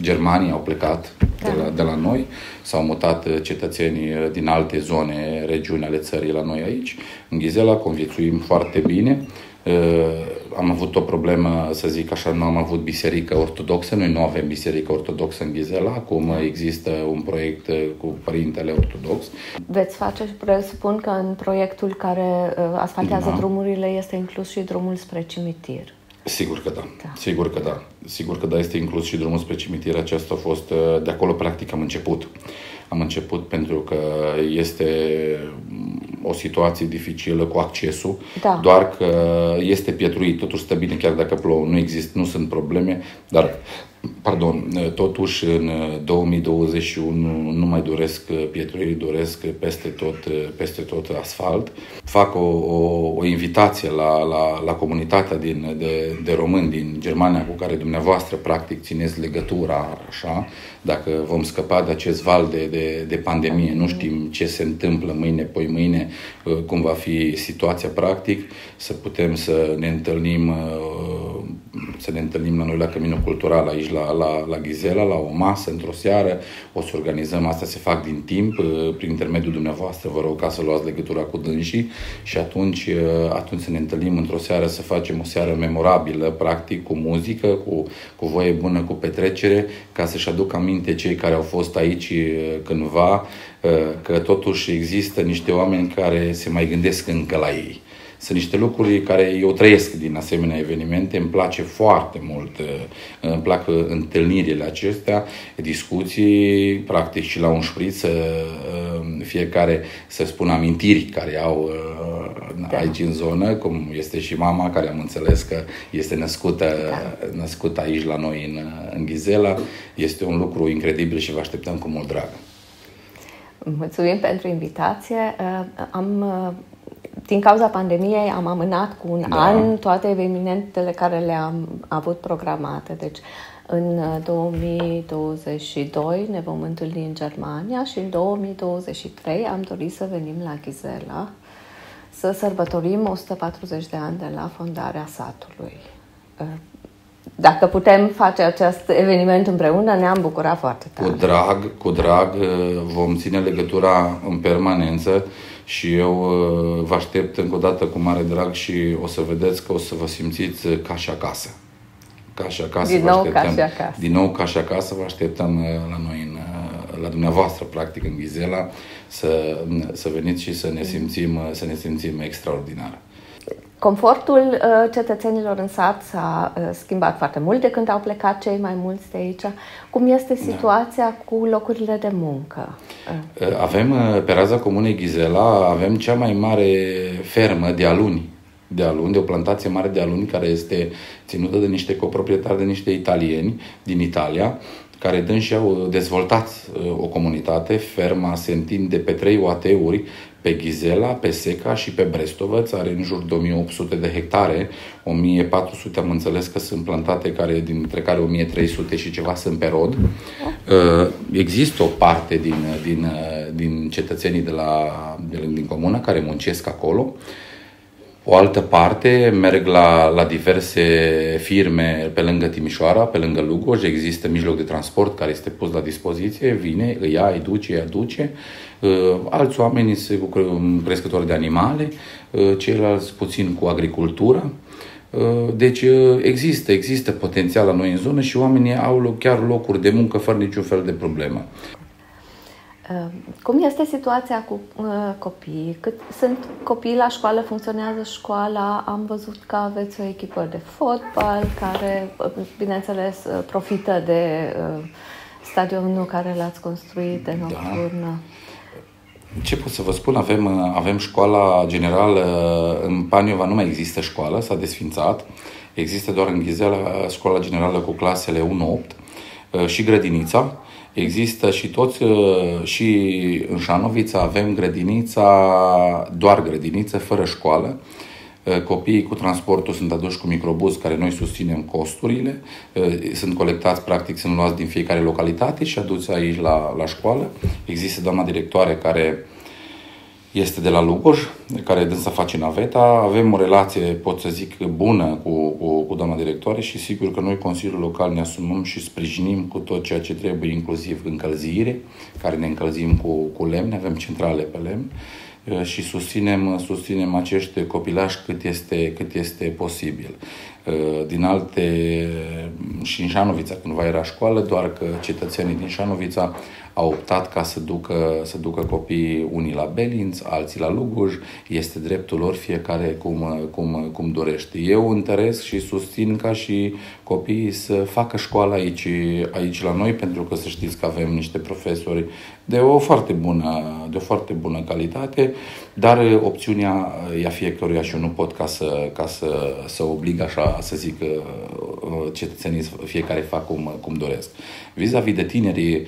Speaker 12: germanii au plecat da. de, la, de la noi, s-au mutat uh, cetățenii uh, din alte zone, regiuni ale țării la noi aici. În Ghizela conviețuim foarte bine. Uh, am avut o problemă, să zic așa, nu am avut biserică ortodoxă, noi nu avem biserică ortodoxă în Ghizela, acum există un proiect cu Părintele Ortodox.
Speaker 11: Veți face, presupun că în proiectul care asfaltează da. drumurile este inclus și drumul spre cimitir.
Speaker 12: Sigur că da. da. Sigur că da. Sigur că da, este inclus și drumul spre cimitir. Acesta a fost, uh, de acolo practic am început. Am început pentru că este o situație dificilă cu accesul, da. doar că este pietruit, totul stă bine chiar dacă plouă, nu există, nu sunt probleme, dar Pardon, totuși în 2021 nu mai doresc pietruri, doresc peste tot, peste tot asfalt. Fac o, o, o invitație la, la, la comunitatea din, de, de români din Germania cu care dumneavoastră practic țineți legătura, așa, dacă vom scăpa de acest val de, de, de pandemie, nu știm ce se întâmplă mâine, poi mâine, cum va fi situația practic, să putem să ne întâlnim să ne întâlnim la noi la Căminul Cultural aici la, la, la Ghizela, la o masă, într-o seară. O să organizăm, asta se fac din timp, uh, prin intermediul dumneavoastră, vă rog ca să luați legătura cu dânsii și atunci, uh, atunci să ne întâlnim într-o seară, să facem o seară memorabilă, practic, cu muzică, cu, cu voie bună, cu petrecere, ca să-și aducă aminte cei care au fost aici uh, cândva, că totuși există niște oameni care se mai gândesc încă la ei. Sunt niște lucruri care eu trăiesc din asemenea evenimente, îmi place foarte mult, uh, îmi plac întâlnirile acestea, discuții, practic și la un șpriț, uh, fiecare să spună amintiri care au uh, da. aici în zonă, cum este și mama, care am înțeles că este născută, da. născută aici la noi în, în Ghizela. Este un lucru incredibil și vă așteptăm cu mult drag.
Speaker 11: Mulțumim pentru invitație. Am din cauza pandemiei am amânat cu un da. an toate evenimentele care le-am avut programate. Deci în 2022 uh, ne vom întâlni în Germania și în 2023 am dorit să venim la Ghizela să sărbătorim 140 de ani de la fondarea satului. Uh, dacă putem face acest eveniment împreună, ne-am bucurat foarte tare.
Speaker 12: Cu drag, cu drag uh, vom ține legătura în permanență și eu uh, vă aștept încă o dată cu mare drag și o să vedeți că o să vă simțiți ca și acasă. Ca și acasă
Speaker 11: Din
Speaker 12: nou
Speaker 11: ca și acasă.
Speaker 12: Din nou ca și acasă vă așteptăm uh, la noi în, la dumneavoastră, practic, în Ghizela, să, să veniți și să ne simțim, să ne simțim extraordinar.
Speaker 1: Confortul uh, cetățenilor în sat s-a uh, schimbat foarte mult de când au plecat cei mai mulți de aici. Cum este situația da. cu locurile de muncă?
Speaker 12: Uh, avem, pe raza comunei Ghizela, avem cea mai mare fermă de aluni de aluni, de o plantație mare de aluni care este ținută de niște coproprietari, de niște italieni din Italia, care dânsi au dezvoltat o comunitate. Ferma se întinde pe trei OAT-uri pe Ghizela, pe Seca și pe Brestovăț, are în jur de 1800 de hectare, 1400 am înțeles că sunt plantate, care, dintre care 1300 și ceva sunt pe rod. Uh, există o parte din, din, din cetățenii de la, de, din comună care muncesc acolo. O altă parte merg la, la diverse firme pe lângă Timișoara, pe lângă Lugoj, există mijloc de transport care este pus la dispoziție, vine, îi ia, îi duce, îi aduce. Uh, alți oameni sunt cu crescători de animale, uh, ceilalți puțin cu agricultură. Uh, deci există, există potențial la noi în zonă și oamenii au chiar locuri de muncă fără niciun fel de problemă.
Speaker 1: Cum este situația cu copiii? Cât sunt copii la școală, funcționează școala? Am văzut că aveți o echipă de fotbal care, bineînțeles, profită de stadionul care l-ați construit de nocturnă. Da.
Speaker 12: Ce pot să vă spun? Avem, avem școala generală, în Paniova nu mai există școală, s-a desfințat. Există doar în Ghizela școala generală cu clasele 1-8 și grădinița. Există și toți, și în Șanovița avem grădinița, doar grădiniță, fără școală. Copiii cu transportul sunt aduși cu microbuz, care noi susținem costurile. Sunt colectați, practic, sunt luați din fiecare localitate și aduți aici la, la școală. Există doamna directoare care este de la Lugoj, care dânsa face naveta. Avem o relație, pot să zic, bună cu, cu, cu doamna directoare și sigur că noi, Consiliul Local, ne asumăm și sprijinim cu tot ceea ce trebuie, inclusiv încălzire, care ne încălzim cu, cu lemne, avem centrale pe lemn Uh, și susținem, susținem acești copilași cât este, cât este posibil. Uh, din alte, și în Șanovița, cândva era școală, doar că cetățenii din Șanovița au optat ca să ducă, să ducă copiii unii la Belinț, alții la Luguj, este dreptul lor fiecare cum, cum, cum dorește. Eu întăresc și susțin ca și copiii să facă școală aici, aici la noi, pentru că să știți că avem niște profesori de o foarte bună, de o foarte bună calitate, dar opțiunea e a fiecăruia și eu nu pot ca să, ca să, să oblig așa, să zic, cetățenii fiecare fac cum, cum doresc. Vis-a-vis de tinerii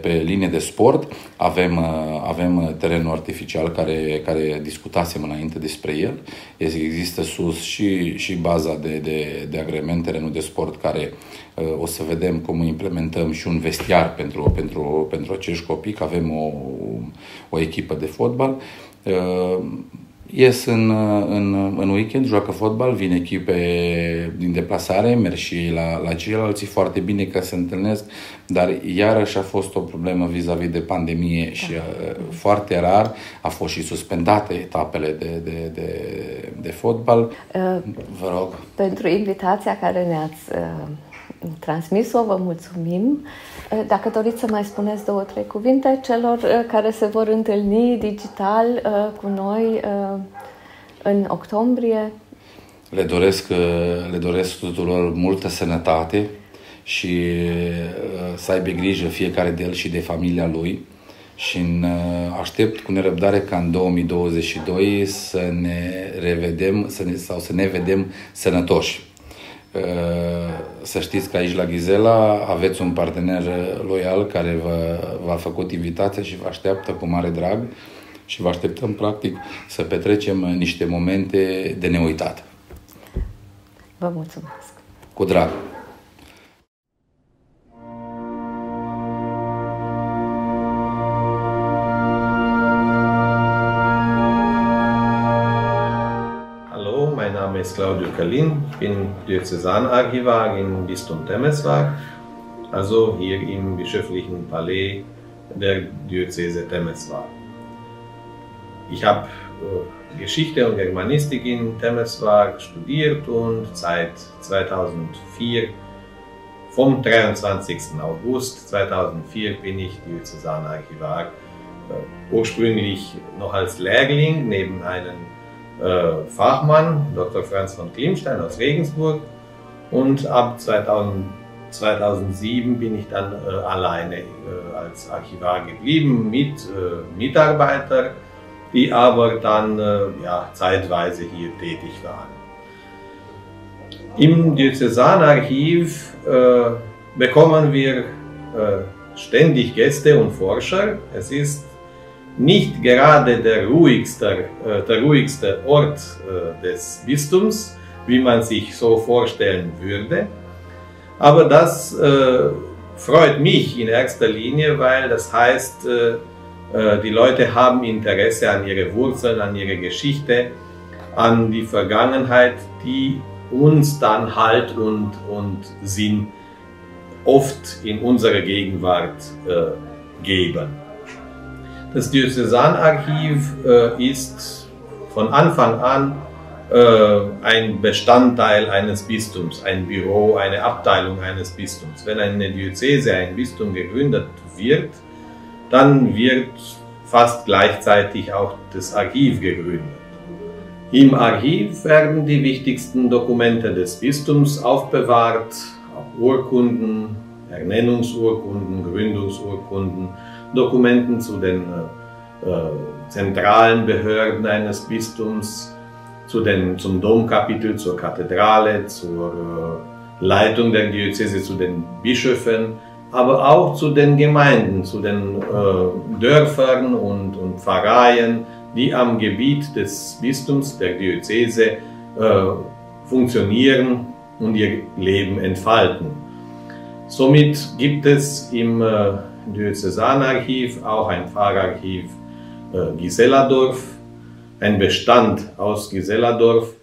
Speaker 12: pe linie de sport, avem, avem terenul artificial care, care discutasem înainte despre el. Există sus și, și baza de, de, de agrement, terenul de sport care o să vedem cum implementăm și un vestiar pentru, pentru, pentru acești copii, că avem o, o echipă de fotbal ies în, în, în weekend, joacă fotbal, vin echipe din deplasare, merg și la, la ceilalți foarte bine că se întâlnesc, dar iarăși a fost o problemă vis-a-vis de pandemie da. și uh, foarte rar a fost și suspendate etapele de, de, de, de fotbal. Uh, Vă rog.
Speaker 1: Pentru invitația care ne-ați uh, transmis-o, vă mulțumim. Eh, dacă doriți să mai spuneți două, trei cuvinte celor eh, care se vor întâlni digital eh, cu noi în octombrie.
Speaker 12: Le doresc, le doresc tuturor multă sănătate și să aibă grijă fiecare de el și de familia lui și aștept cu nerăbdare ca în 2022 să ne revedem să ne, sau să ne vedem sănătoși să știți că aici la Ghizela aveți un partener loial care vă, v-a făcut invitația și vă așteaptă cu mare drag și vă așteptăm practic să petrecem niște momente de neuitat.
Speaker 1: Vă mulțumesc!
Speaker 12: Cu drag!
Speaker 13: Ist Claudio Kalin, ich bin Diözesanarchivar im Bistum Temeswar, also hier im bischöflichen Palais der Diözese Temeswar. Ich habe äh, Geschichte und Germanistik in Temeswar studiert und seit 2004 vom 23. August 2004 bin ich Diözesanarchivar, äh, ursprünglich noch als Lehrling neben einem äh, Fachmann, Dr. Franz von Klimstein aus Regensburg. Und ab 2000, 2007 bin ich dann äh, alleine äh, als Archivar geblieben mit äh, Mitarbeitern, die aber dann äh, ja, zeitweise hier tätig waren. Im Diözesanarchiv äh, bekommen wir ständig Gäste und Forscher. Es ist nicht gerade der ruhigste, äh, der ruhigste Ort äh, des Bistums, wie man sich so vorstellen würde. Aber das äh, freut mich in erster Linie, weil das heißt, die Leute haben Interesse an ihre Wurzeln, an ihre Geschichte, an die Vergangenheit, die uns dann Halt und, und Sinn oft in unserer Gegenwart geben. Das Diözesanarchiv äh, ist von Anfang an äh, ein Bestandteil eines Bistums, ein Büro, eine Abteilung eines Bistums. Wenn eine Diözese, ein Bistum gegründet wird, dann wird fast gleichzeitig auch das Archiv gegründet. Im Archiv werden die wichtigsten Dokumente des Bistums aufbewahrt, auch Urkunden, Ernennungsurkunden, Gründungsurkunden, Dokumenten zu den äh, äh, zentralen Behörden eines Bistums, zu den, zum Domkapitel, zur Kathedrale, zur äh, Leitung der Diözese, zu den Bischöfen, aber auch zu den Gemeinden, zu den äh, Dörfern und, und Pfarreien, die am Gebiet des Bistums, der Diözese, äh, funktionieren und ihr Leben entfalten. Somit gibt es im äh, Diözesanarchiv, auch ein Pfarrarchiv äh, Giselladorf, ein Bestand aus Giselladorf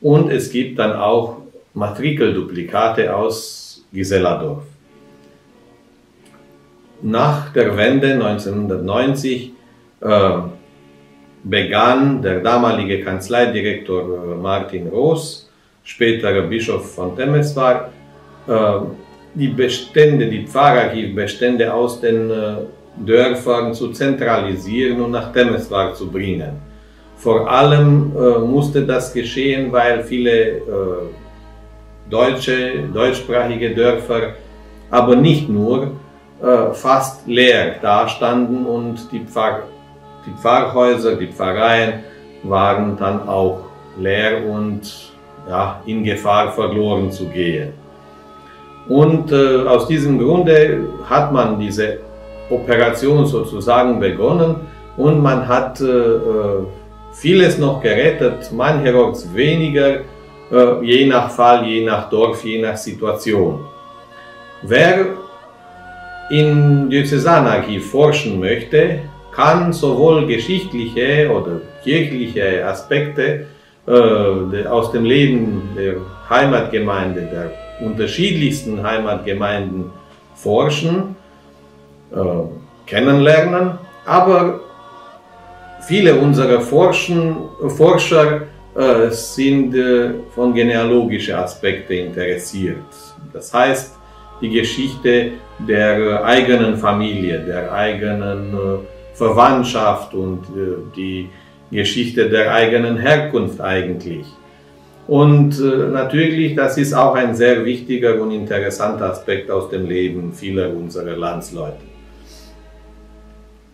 Speaker 13: und es gibt dann auch Matrikelduplikate aus Giselladorf. Nach der Wende 1990 äh, begann der damalige Kanzleidirektor äh, Martin Roos, späterer Bischof von Temeswar, äh, die Bestände, die Pfarrarchivbestände aus den äh, Dörfern zu zentralisieren und nach Temeswar zu bringen. Vor allem äh, musste das geschehen, weil viele äh, deutsche, deutschsprachige Dörfer, aber nicht nur, äh, fast leer dastanden und die, Pfarr, die Pfarrhäuser, die Pfarreien waren dann auch leer und ja, in Gefahr verloren zu gehen. Und äh, aus diesem Grunde hat man diese Operation sozusagen begonnen und man hat äh, äh vieles noch gerettet, mancherorts weniger, äh, je nach Fall, je nach Dorf, je nach Situation. Wer in Diözesanarchiv forschen möchte, kann sowohl geschichtliche oder kirchliche Aspekte äh, aus dem Leben der Heimatgemeinde, der unterschiedlichsten Heimatgemeinden forschen, äh, kennenlernen, aber viele unserer Forschen, Forscher äh, sind äh, von genealogischen Aspekten interessiert. Das heißt, die Geschichte der eigenen Familie, der eigenen äh, Verwandtschaft und äh, die Geschichte der eigenen Herkunft eigentlich. Und äh, natürlich, das ist auch ein sehr wichtiger und interessanter Aspekt aus dem Leben vieler unserer Landsleute.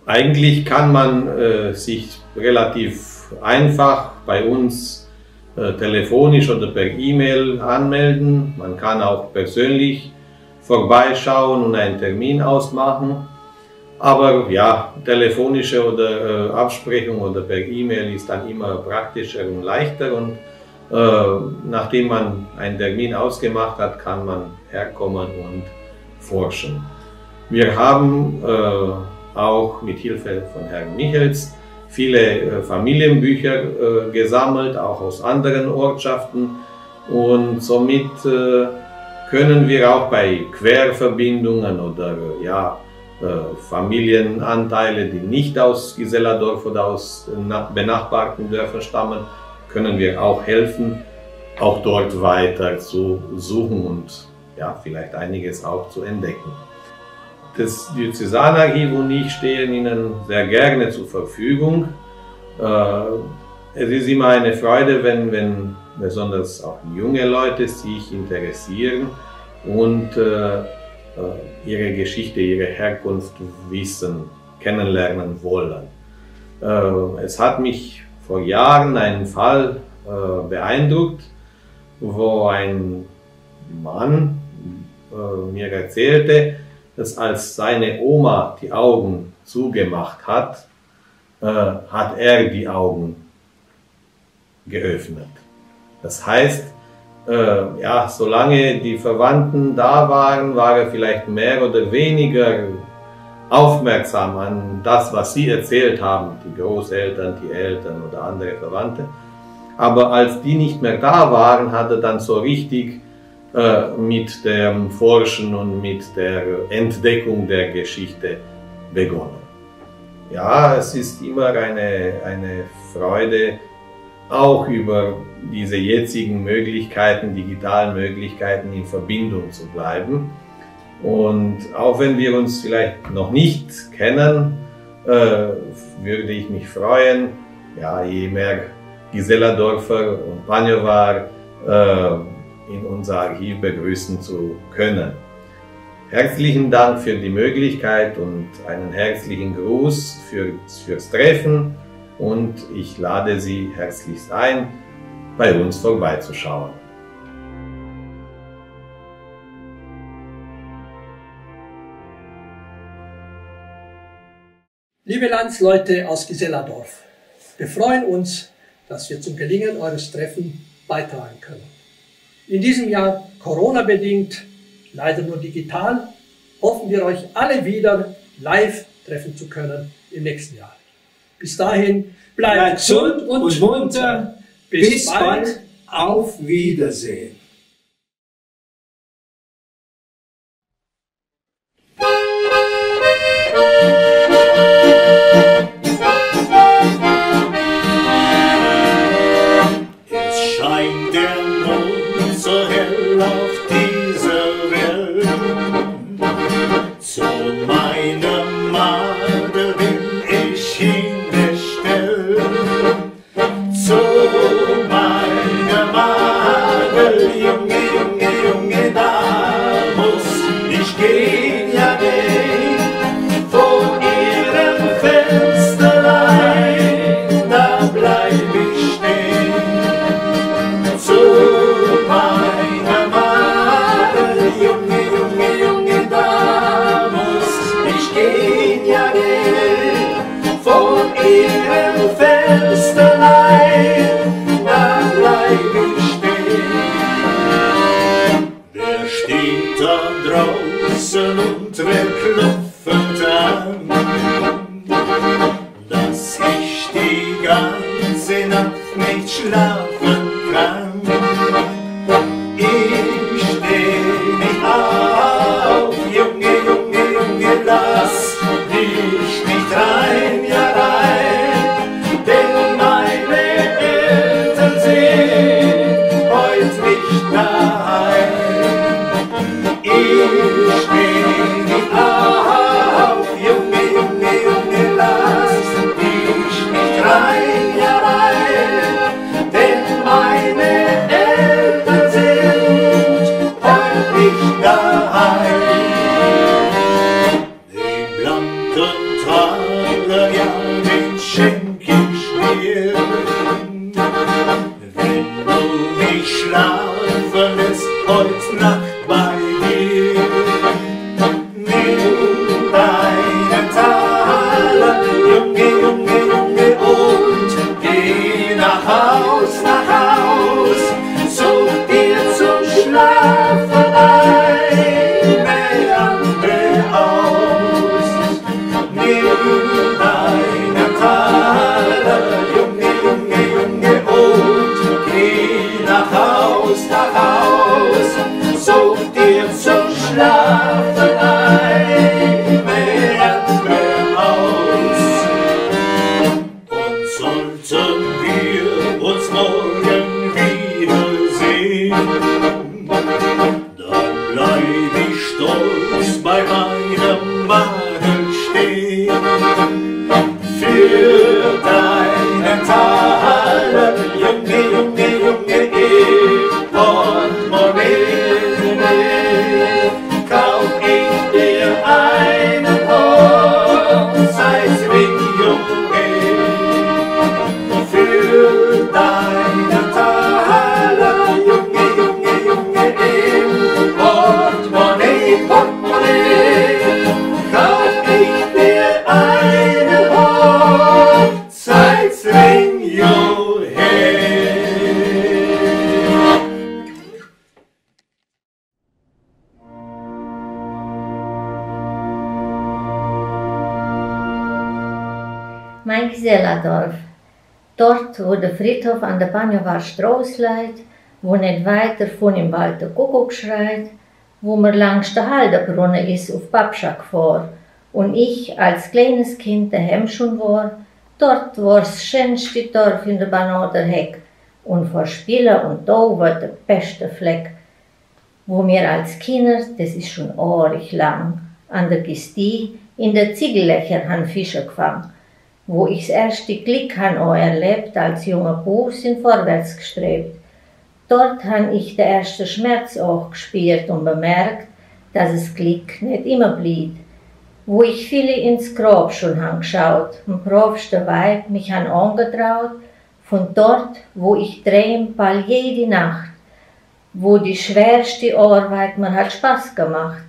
Speaker 13: Eigentlich kann man äh, sich relativ einfach bei uns äh, telefonisch oder per E-Mail anmelden. Man kann auch persönlich vorbeischauen und einen Termin ausmachen. Aber ja, telefonische oder äh, Absprechung oder per E-Mail ist dann immer praktischer und leichter und nachdem man einen Termin ausgemacht hat, kann man herkommen und forschen. Wir haben äh, auch mit Hilfe von Herrn Michels viele äh, Familienbücher äh, gesammelt, auch aus anderen Ortschaften und somit äh, können wir auch bei Querverbindungen oder ja, Familienanteile, die nicht aus Giselladorf oder aus benachbarten Dörfern stammen, können wir auch helfen, auch dort weiter zu suchen und ja, vielleicht einiges auch zu entdecken. Das Diözesanarchiv und ich stehen Ihnen sehr gerne zur Verfügung. Äh, es ist immer eine Freude, wenn, wenn besonders auch junge Leute sich interessieren und äh, ihre Geschichte, ihre Herkunft wissen, kennenlernen wollen. Äh, es hat mich vor Jahren einen Fall äh, beeindruckt, wo ein Mann äh, mir erzählte, dass als seine Oma die Augen zugemacht hat, hat er die Augen geöffnet. Das heißt, ja, solange die Verwandten da waren, war er vielleicht mehr oder weniger aufmerksam an das, was sie erzählt haben, die Großeltern, die Eltern oder andere Verwandte. Aber als die nicht mehr da waren, hat er dann so richtig äh, mit dem Forschen und mit der Entdeckung der Geschichte begonnen. Ja, es ist immer eine, eine Freude, auch über diese jetzigen Möglichkeiten, digitalen Möglichkeiten in Verbindung zu bleiben. Und auch wenn wir uns vielleicht noch nicht kennen, äh, würde ich mich freuen, ja, je mehr Gisela Dorfer und Panjovar äh, in unser Archiv begrüßen zu können. Herzlichen Dank für die Möglichkeit und einen herzlichen Gruß für, fürs Treffen und ich lade Sie herzlichst ein, bei uns vorbeizuschauen.
Speaker 14: Liebe Landsleute aus Geselladorf, wir freuen uns, dass wir zum Gelingen eures Treffens beitragen können. In diesem Jahr Corona-bedingt, leider nur digital, hoffen wir euch alle wieder live treffen zu können im nächsten Jahr. Bis dahin, bleibt, bleibt gesund und, und munter. Bis, Bis bald. bald. Auf Wiedersehen.
Speaker 15: Banjovar Straße liegt, wo nicht weiter von im Wald der Kuckuck schreit, wo mir langs der Halderbrunnen ist auf Babschak vor. Und ich als kleines Kind daheim schon war, dort war's schönste Dorf in der Banoder Heck. Und vor Spieler und da war der beste Fleck, wo mir als Kinder, das ist schon orig lang, an der Gistie in der Ziegellöcher han Fische gefangen, wo ich's erste Glück auch erlebt, als junger Bub sind vorwärts gestrebt. Dort han ich der erste Schmerz auch gespürt und bemerkt, dass es Glück nicht immer blieb. Wo ich viele ins Grab schon han geschaut und profste Weib mich han angetraut, von dort, wo ich träum, bald jede Nacht, wo die schwerste Arbeit mir hat Spaß gemacht.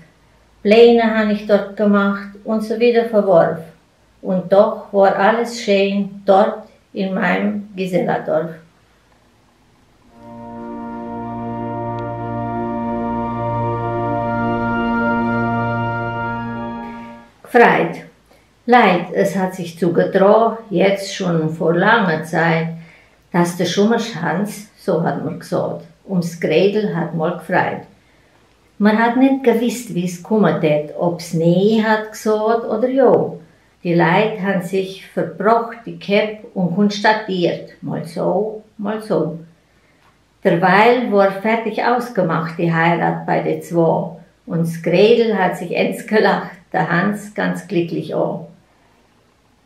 Speaker 15: Pläne han ich dort gemacht und so wieder verworf. Und doch war alles schön dort in meinem Giselladorf. Gefreit. Leid, es hat sich zugetragen, jetzt schon vor langer Zeit, dass der Schummerschanz, so hat man gesagt, ums Gredel hat mal gefreit. Man hat nicht gewusst, wie es kommen ob's nee hat gesagt oder jo. Die Leute haben sich verbrocht, die Kepp und konstatiert, mal so, mal so. Derweil war fertig ausgemacht, die Heirat bei den zwei. Und das Gredel hat sich ends gelacht, der Hans ganz glücklich auch.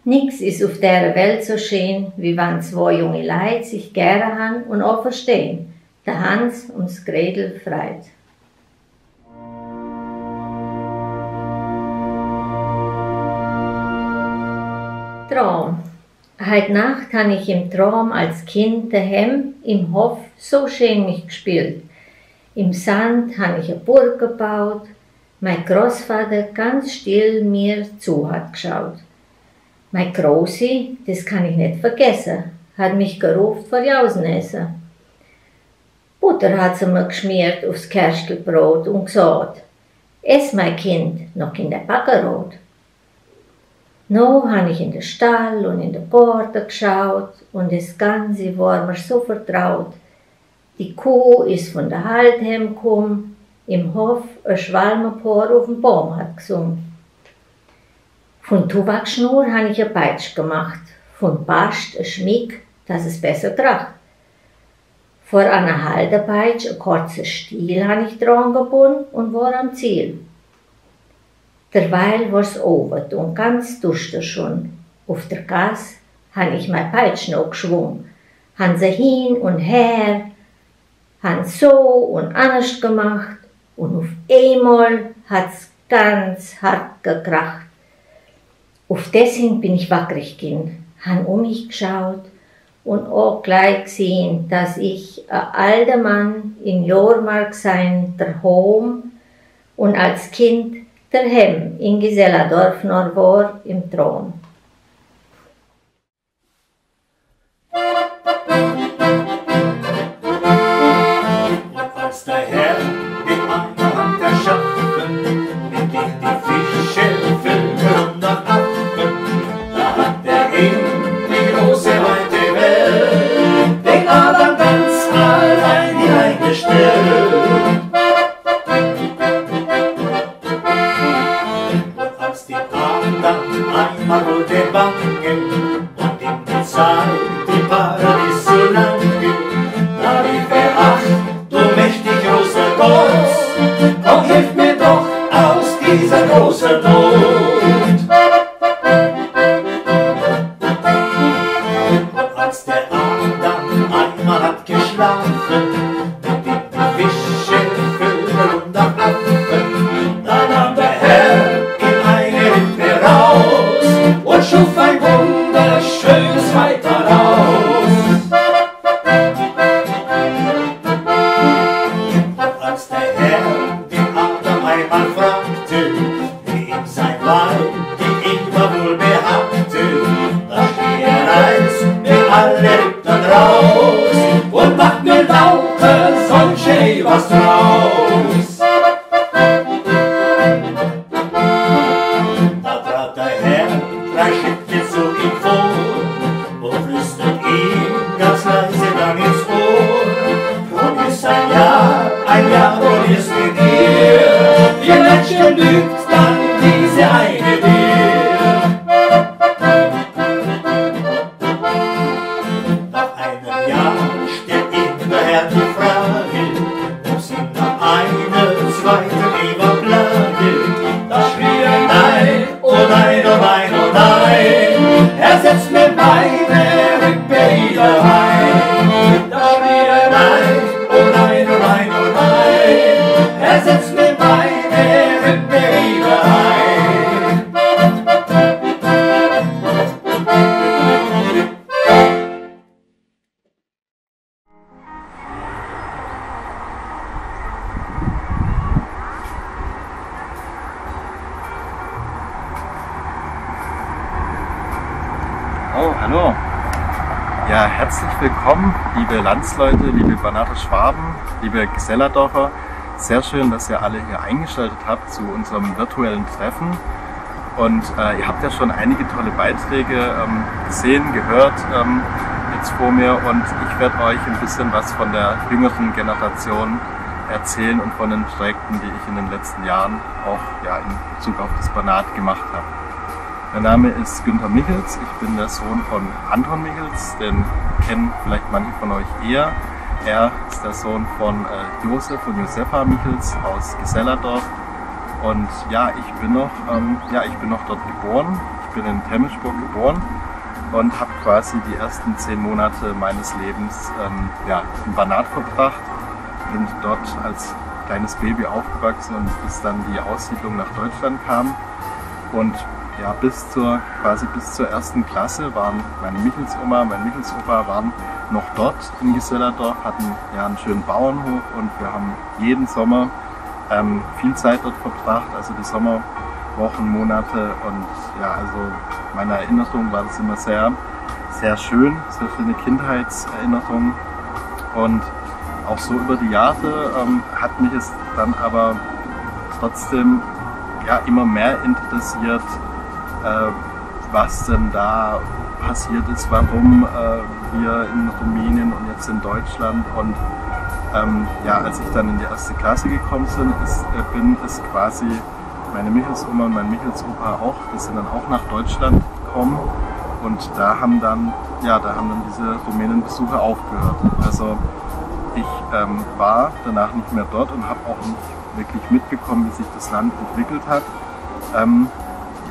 Speaker 15: Nix ist auf der Welt so schön, wie wenn zwei junge Leute sich gerne haben und auch verstehen. Der Hans ums Gredel freit. Traum. Heut Nacht han ich im Traum als Kind daheim im Hof so schön mich gespielt. Im Sand han ich eine Burg gebaut, mein Großvater ganz still mir zu hat geschaut. Mein Großi, das kann ich nicht vergessen, hat mich gerufen vor Jausenessen. Butter hat sie mir geschmiert aufs Kerstelbrot und gesagt, ess mein Kind, noch in der Backerot. No habe ich in den Stall und in den Garten geschaut und das Ganze war mir so vertraut. Die Kuh ist von der Halt heimgekommen, im Hof ein Schwalmenpaar auf dem Baum hat gesungen. Von Tubakschnur habe ich ein Peitsch gemacht, von Bast ein Schmick, dass es besser tracht. Vor einer Haldepeitsch ein kurzer Stiel habe ich dran gebunden und war am Ziel. Derweil war's over und ganz duster schon. Auf der Gas han ich mein Peitsch noch geschwungen, han sie hin und her, han so und anders gemacht und auf einmal hat's ganz hart gekracht. Auf dessen bin ich wackrig gehen, han um mich geschaut und auch gleich gesehen, dass ich ein alter Mann in Jormark sein der Home und als Kind der Hem in Geselladorf noch war im Thron.
Speaker 14: Einmal wollte bangen und in die Zeit die Paradies so lang da rief er, ach, du mächtig großer Gott, komm, hilf mir doch aus dieser großen Not.
Speaker 16: Hallo. Ja, herzlich willkommen, liebe Landsleute, liebe Banater Schwaben, liebe Gesellerdorfer. Sehr schön, dass ihr alle hier eingeschaltet habt zu unserem virtuellen Treffen. Und äh, ihr habt ja schon einige tolle Beiträge ähm, gesehen, gehört ähm, jetzt vor mir. Und ich werde euch ein bisschen was von der jüngeren Generation erzählen und von den Projekten, die ich in den letzten Jahren auch ja, in Bezug auf das Banat gemacht habe. Mein Name ist Günther Michels, ich bin der Sohn von Anton Michels, den kennen vielleicht manche von euch eher. Er ist der Sohn von äh, Josef und Josefa Michels aus Gesellerdorf. Und ja, ich bin noch, ähm, ja, ich bin noch dort geboren. Ich bin in Temmelspurg geboren und habe quasi die ersten zehn Monate meines Lebens ähm, ja, im Banat verbracht. Bin dort als kleines Baby aufgewachsen und bis dann die Aussiedlung nach Deutschland kam. Und ja, bis zur, quasi bis zur ersten Klasse waren meine Michelsoma, mein Michelsopa waren noch dort in Gesellerdorf, hatten ja einen schönen Bauernhof und wir haben jeden Sommer ähm, viel Zeit dort verbracht, also die Sommerwochen, Monate und ja, also meiner Erinnerung war das immer sehr, sehr schön, sehr schöne Kindheitserinnerung und auch so über die Jahre ähm, hat mich es dann aber trotzdem ja, immer mehr interessiert, was denn da passiert ist, warum äh, wir in Rumänien und jetzt in Deutschland und ähm, ja, als ich dann in die erste Klasse gekommen bin, ist, äh, bin, ist quasi meine Michelsoma und mein Michelsopa auch, die sind dann auch nach Deutschland gekommen und da haben dann, ja, da haben dann diese Rumänenbesuche aufgehört. Also ich ähm, war danach nicht mehr dort und habe auch nicht wirklich mitbekommen, wie sich das Land entwickelt hat. Ähm,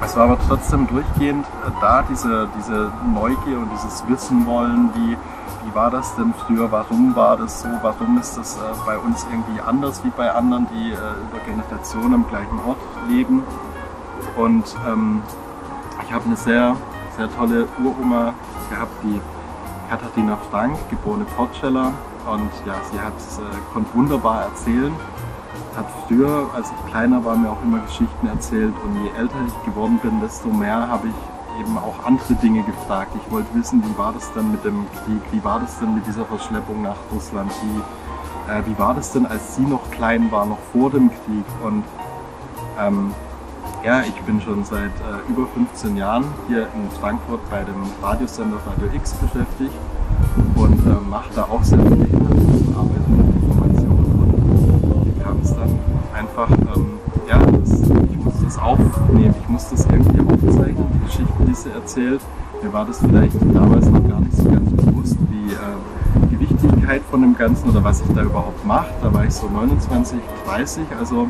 Speaker 16: es war aber trotzdem durchgehend äh, da, diese, diese Neugier und dieses Wissen wollen, wie, wie war das denn früher, warum war das so, warum ist das äh, bei uns irgendwie anders wie bei anderen, die äh, über Generationen am gleichen Ort leben. Und ähm, ich habe eine sehr, sehr tolle Uroma gehabt, die Katharina Frank, geborene Portscheller. Und ja, sie hat, äh, konnte wunderbar erzählen hat früher, als ich kleiner war, mir auch immer Geschichten erzählt. Und je älter ich geworden bin, desto mehr habe ich eben auch andere Dinge gefragt. Ich wollte wissen, wie war das denn mit dem Krieg, wie war das denn mit dieser Verschleppung nach Russland, wie, äh, wie war das denn, als sie noch klein war, noch vor dem Krieg? Und ähm, ja, ich bin schon seit äh, über 15 Jahren hier in Frankfurt bei dem Radiosender Radio X beschäftigt und äh, mache da auch sehr viel einfach, ähm, ja, das, ich muss das aufnehmen, ich muss das irgendwie aufzeichnen, die Geschichten, die sie erzählt. Mir war das vielleicht damals noch gar nicht so ganz bewusst, wie äh, die Wichtigkeit von dem Ganzen oder was ich da überhaupt mache. Da war ich so 29, 30, also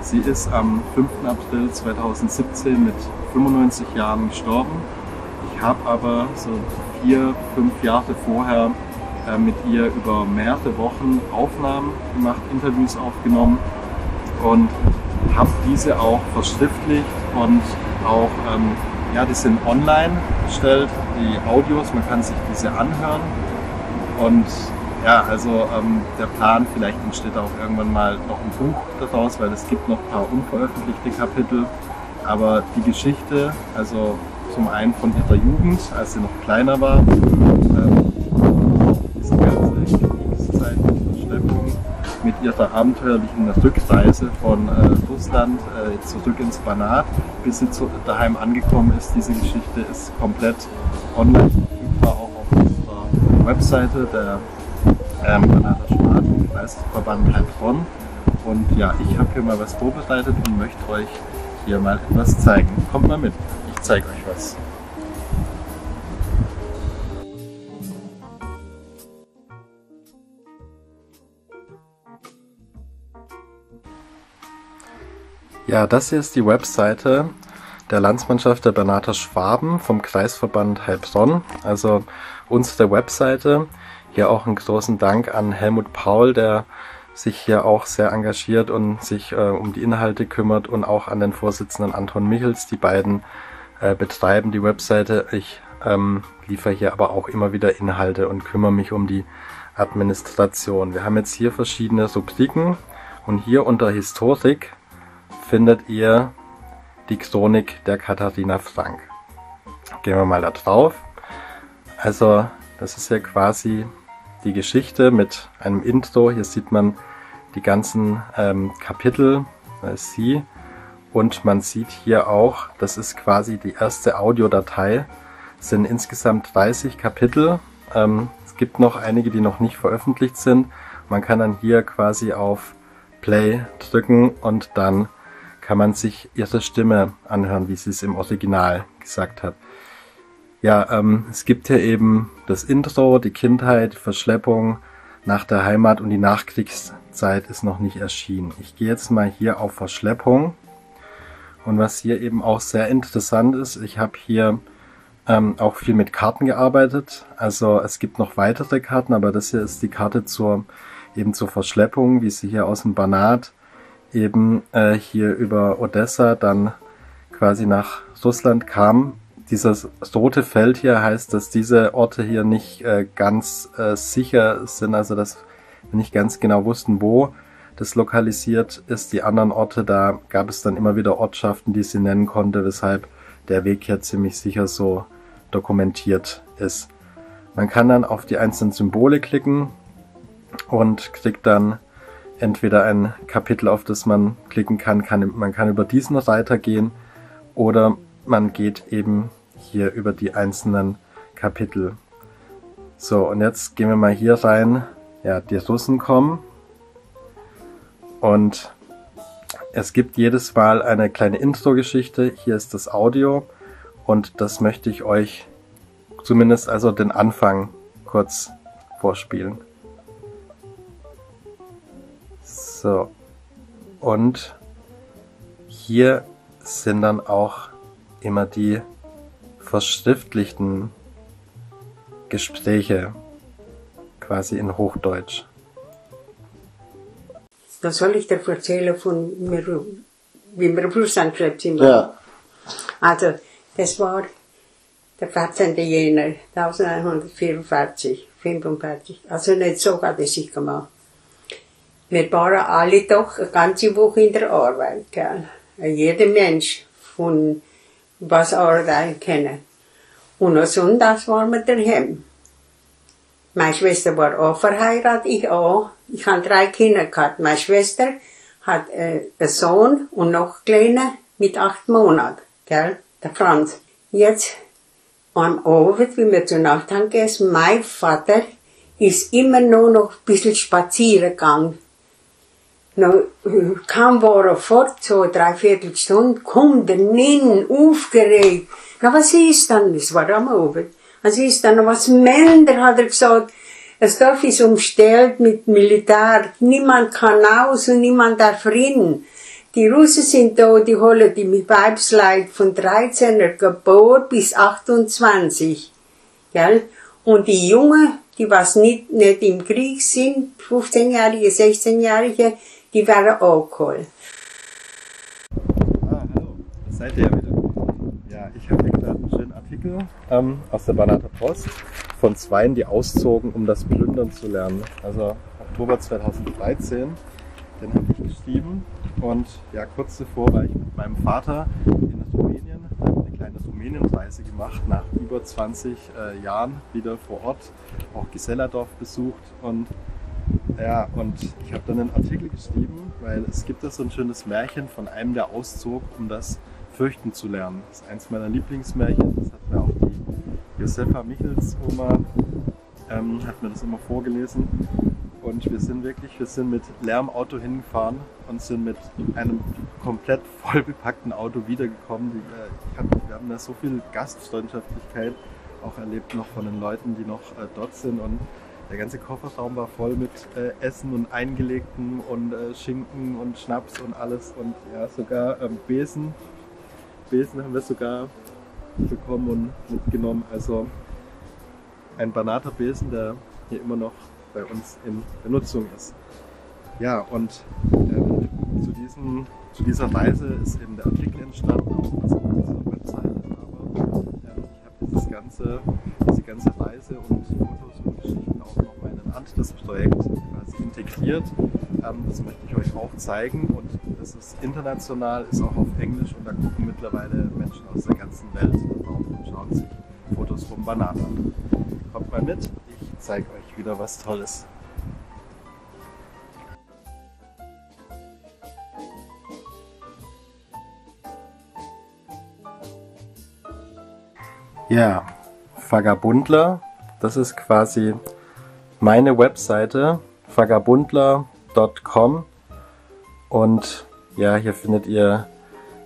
Speaker 16: Sie ist am 5. April 2017 mit 95 Jahren gestorben. Ich habe aber so vier, fünf Jahre vorher äh, mit ihr über mehrere Wochen Aufnahmen gemacht, Interviews aufgenommen und habe diese auch verschriftlicht und auch, ähm, ja, die sind online gestellt, die Audios, man kann sich diese anhören und ja, also ähm, der Plan, vielleicht entsteht auch irgendwann mal noch ein Buch daraus, weil es gibt noch ein paar unveröffentlichte Kapitel. Aber die Geschichte, also zum einen von ihrer Jugend, als sie noch kleiner war, ähm, ihrer abenteuerlichen Rückreise von äh, Russland äh, zurück ins Banat, bis sie zu, daheim angekommen ist. Diese Geschichte ist komplett online verfügbar, auch auf unserer Webseite der ähm, Banater Schwaben, Kreisverband Heilbronn. Und ja, ich habe hier mal was vorbereitet und möchte euch hier mal etwas zeigen. Kommt mal mit, ich zeige euch was. Ja, das hier ist die Webseite der Landsmannschaft der Bernata Schwaben vom Kreisverband Heilbronn. Also unsere Webseite. Hier auch einen großen Dank an Helmut Paul, der sich hier auch sehr engagiert und sich äh, um die Inhalte kümmert und auch an den Vorsitzenden Anton Michels. Die beiden äh, betreiben die Webseite. Ich ähm, liefere hier aber auch immer wieder Inhalte und kümmere mich um die Administration. Wir haben jetzt hier verschiedene Rubriken und hier unter Historik findet ihr die Chronik der Katharina Frank. Gehen wir mal da drauf. Also das ist ja quasi die Geschichte mit einem Intro. Hier sieht man die ganzen ähm, Kapitel, da ist sie. Und man sieht hier auch, das ist quasi die erste Audiodatei. Es sind insgesamt 30 Kapitel. Ähm, es gibt noch einige, die noch nicht veröffentlicht sind. Man kann dann hier quasi auf Play drücken und dann kann man sich ihre Stimme anhören, wie sie es im Original gesagt hat. Ja, ähm, es gibt hier eben das Intro, die Kindheit, Verschleppung nach der Heimat und die Nachkriegszeit ist noch nicht erschienen. Ich gehe jetzt mal hier auf Verschleppung. Und was hier eben auch sehr interessant ist, ich habe hier ähm, auch viel mit Karten gearbeitet. Also es gibt noch weitere Karten, aber das hier ist die Karte zur eben zur Verschleppung, wie sie hier aus dem Banat eben äh, hier über Odessa dann quasi nach Russland kam. Dieses rote Feld hier heißt, dass diese Orte hier nicht äh, ganz äh, sicher sind, also dass wir nicht ganz genau wussten, wo das lokalisiert ist. Die anderen Orte, da gab es dann immer wieder Ortschaften, die sie nennen konnte, weshalb der Weg hier ziemlich sicher so dokumentiert ist. Man kann dann auf die einzelnen Symbole klicken und kriegt dann entweder ein Kapitel, auf das man klicken kann, kann man kann über diesen Reiter gehen oder man geht eben hier über die einzelnen Kapitel. So, und jetzt gehen wir mal hier rein. Ja, die Russen kommen. Und es gibt jedes Mal eine kleine Intro-Geschichte. Hier ist das Audio. Und das möchte ich euch zumindest also den Anfang kurz vorspielen. So. Und hier sind dann auch immer die verschriftlichten Gespräche quasi in Hochdeutsch.
Speaker 17: Was soll ich dir erzählen von mir, wie wir Brust angeschleppt sind?
Speaker 18: Ja.
Speaker 17: Also, das war der 14. Jänner 1944, 45. Also nicht so hat es sich gemacht. Wir waren alle doch eine ganze Woche in der Arbeit. Gell? Jeder Mensch von was arbeiten können. Und am Sonntag waren wir daheim. Meine Schwester war auch verheiratet, ich auch. Ich habe drei Kinder gehabt. Meine Schwester hat äh, einen Sohn und noch kleiner mit acht Monaten, gell? der Franz. Jetzt am Abend, wie wir zur Nacht haben gegessen, mein Vater ist immer nur noch ein bisschen spazieren gegangen nou, kaum war er fort, so dreiviertel Stunde, kommt er hin, aufgeregt. Na, was ist dann? Das war am Abend. Was ist dann? Was Männer, hat er gesagt. Das Dorf ist umstellt mit Militär. Niemand kann aus und niemand darf rein. Die Russen sind da, die holen die Weibsleid von 13er Geburt bis 28. Gell? Und die Jungen, die was nicht, nicht im Krieg sind, 15-Jährige, 16-Jährige, die werden auch cool.
Speaker 16: Ah, hallo. Seid ihr ja wieder. Ja, ich habe hier gerade einen schönen Artikel ähm, aus der Banater Post von Zweien, die auszogen, um das Plündern zu lernen. Also Oktober 2013, den habe ich geschrieben. Und ja, kurz zuvor war ich mit meinem Vater in Rumänien, habe eine kleine Rumänienreise gemacht, nach über 20 äh, Jahren wieder vor Ort, auch Geselladorf besucht und ja, und ich habe dann einen Artikel geschrieben, weil es gibt da so ein schönes Märchen von einem, der auszog, um das Fürchten zu lernen. Das ist eins meiner Lieblingsmärchen. Das hat mir auch die Josefa Michels Oma ähm, hat mir das immer vorgelesen. Und wir sind wirklich, wir sind mit leerem Auto hingefahren und sind mit einem komplett voll bepackten Auto wiedergekommen. Äh, hab, wir haben da so viel Gastfreundschaftlichkeit auch erlebt noch von den Leuten, die noch äh, dort sind. Und der ganze Kofferraum war voll mit äh, Essen und Eingelegten und äh, Schinken und Schnaps und alles. Und ja, sogar ähm, Besen. Besen haben wir sogar bekommen und mitgenommen. Also ein Banater Besen, der hier immer noch bei uns in Benutzung ist. Ja, und ähm, zu, diesem, zu dieser Reise ist eben der Artikel entstanden, auch was auf dieser Webseite. Aber ähm, ich habe dieses ganze, diese ganze Reise und Fotos Geschichten auch nochmal in ein anderes Projekt quasi integriert. Ähm, das möchte ich euch auch zeigen und das ist international, ist auch auf Englisch und da gucken mittlerweile Menschen aus der ganzen Welt drauf und schauen sich Fotos vom Bananen an. Kommt mal mit, ich zeige euch wieder was Tolles. Ja, Vagabundler, das ist quasi meine Webseite, vagabundler.com und ja, hier findet ihr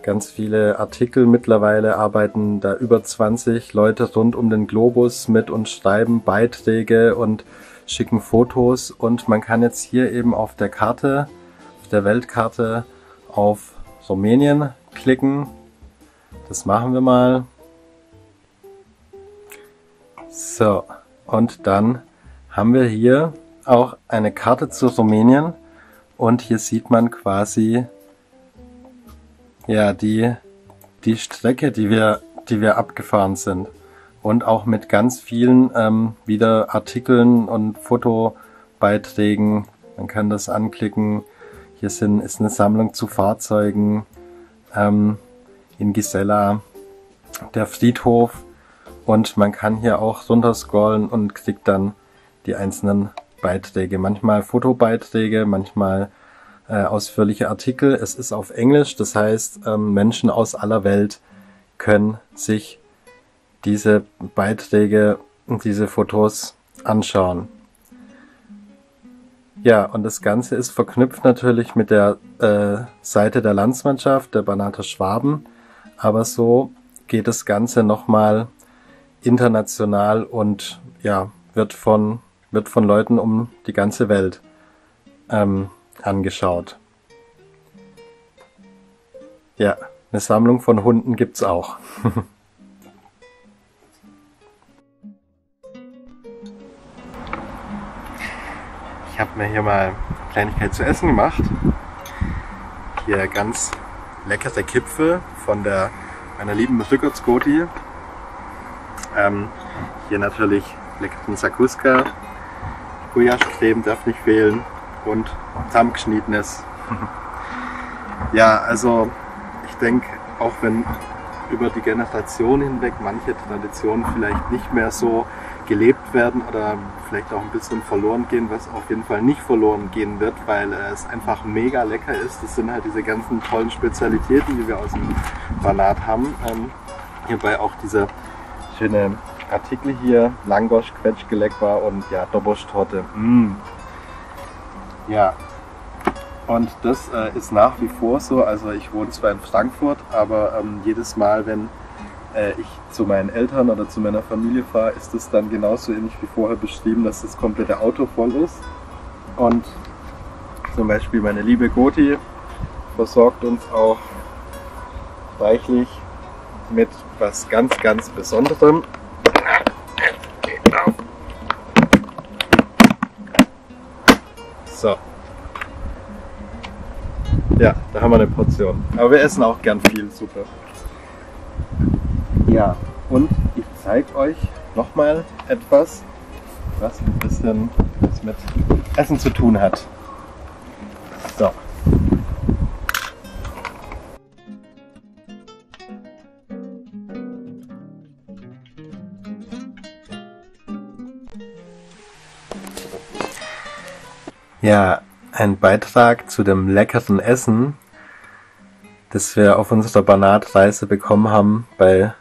Speaker 16: ganz viele Artikel. Mittlerweile arbeiten da über 20 Leute rund um den Globus mit und schreiben Beiträge und schicken Fotos. Und man kann jetzt hier eben auf der Karte, auf der Weltkarte auf Rumänien klicken. Das machen wir mal. So, und dann haben wir hier auch eine Karte zu Rumänien und hier sieht man quasi ja, die, die Strecke, die wir, die wir abgefahren sind. Und auch mit ganz vielen ähm, wieder Artikeln und Fotobeiträgen. Man kann das anklicken. Hier sind, ist eine Sammlung zu Fahrzeugen ähm, in Gisela, der Friedhof. Und man kann hier auch runterscrollen und kriegt dann die einzelnen Beiträge. Manchmal Fotobeiträge, manchmal äh, ausführliche Artikel. Es ist auf Englisch, das heißt, ähm, Menschen aus aller Welt können sich diese Beiträge und diese Fotos anschauen. Ja, und das Ganze ist verknüpft natürlich mit der äh, Seite der Landsmannschaft, der Banater Schwaben, aber so geht das Ganze nochmal international und ja, wird von, wird von Leuten um die ganze Welt ähm, angeschaut. Ja, eine Sammlung von Hunden gibt's auch. ich habe mir hier mal eine Kleinigkeit zu essen gemacht. Hier ganz leckere Kipfel von der meiner lieben Rückertsgoti. Ähm, hier natürlich leckeren Sakuska. Gulaschcreme darf nicht fehlen und zusammengeschnittenes. ja, also ich denke, auch wenn über die Generation hinweg manche Traditionen vielleicht nicht mehr so gelebt werden oder vielleicht auch ein bisschen verloren gehen, was auf jeden Fall nicht verloren gehen wird, weil es einfach mega lecker ist. Das sind halt diese ganzen tollen Spezialitäten, die wir aus dem Banat haben. Ähm, hierbei auch diese schöne Artikel hier, Langosch, Quetschgeleckbar und ja, Dobosch-Torte. Mm, ja, und das äh, ist nach wie vor so. Also ich wohne zwar in Frankfurt, aber ähm, jedes Mal, wenn äh, ich zu meinen Eltern oder zu meiner Familie fahre, ist es dann genauso ähnlich wie vorher beschrieben, dass das komplette Auto voll ist. Und zum Beispiel meine liebe Goti versorgt uns auch reichlich mit was ganz, ganz Besonderem. So. Ja, da haben wir eine Portion. Aber wir essen auch gern viel, super. Ja, und ich zeige euch nochmal etwas, was ein bisschen was mit Essen zu tun hat. Ja, ein Beitrag zu dem leckeren Essen, das wir auf unserer Banatreise bekommen haben bei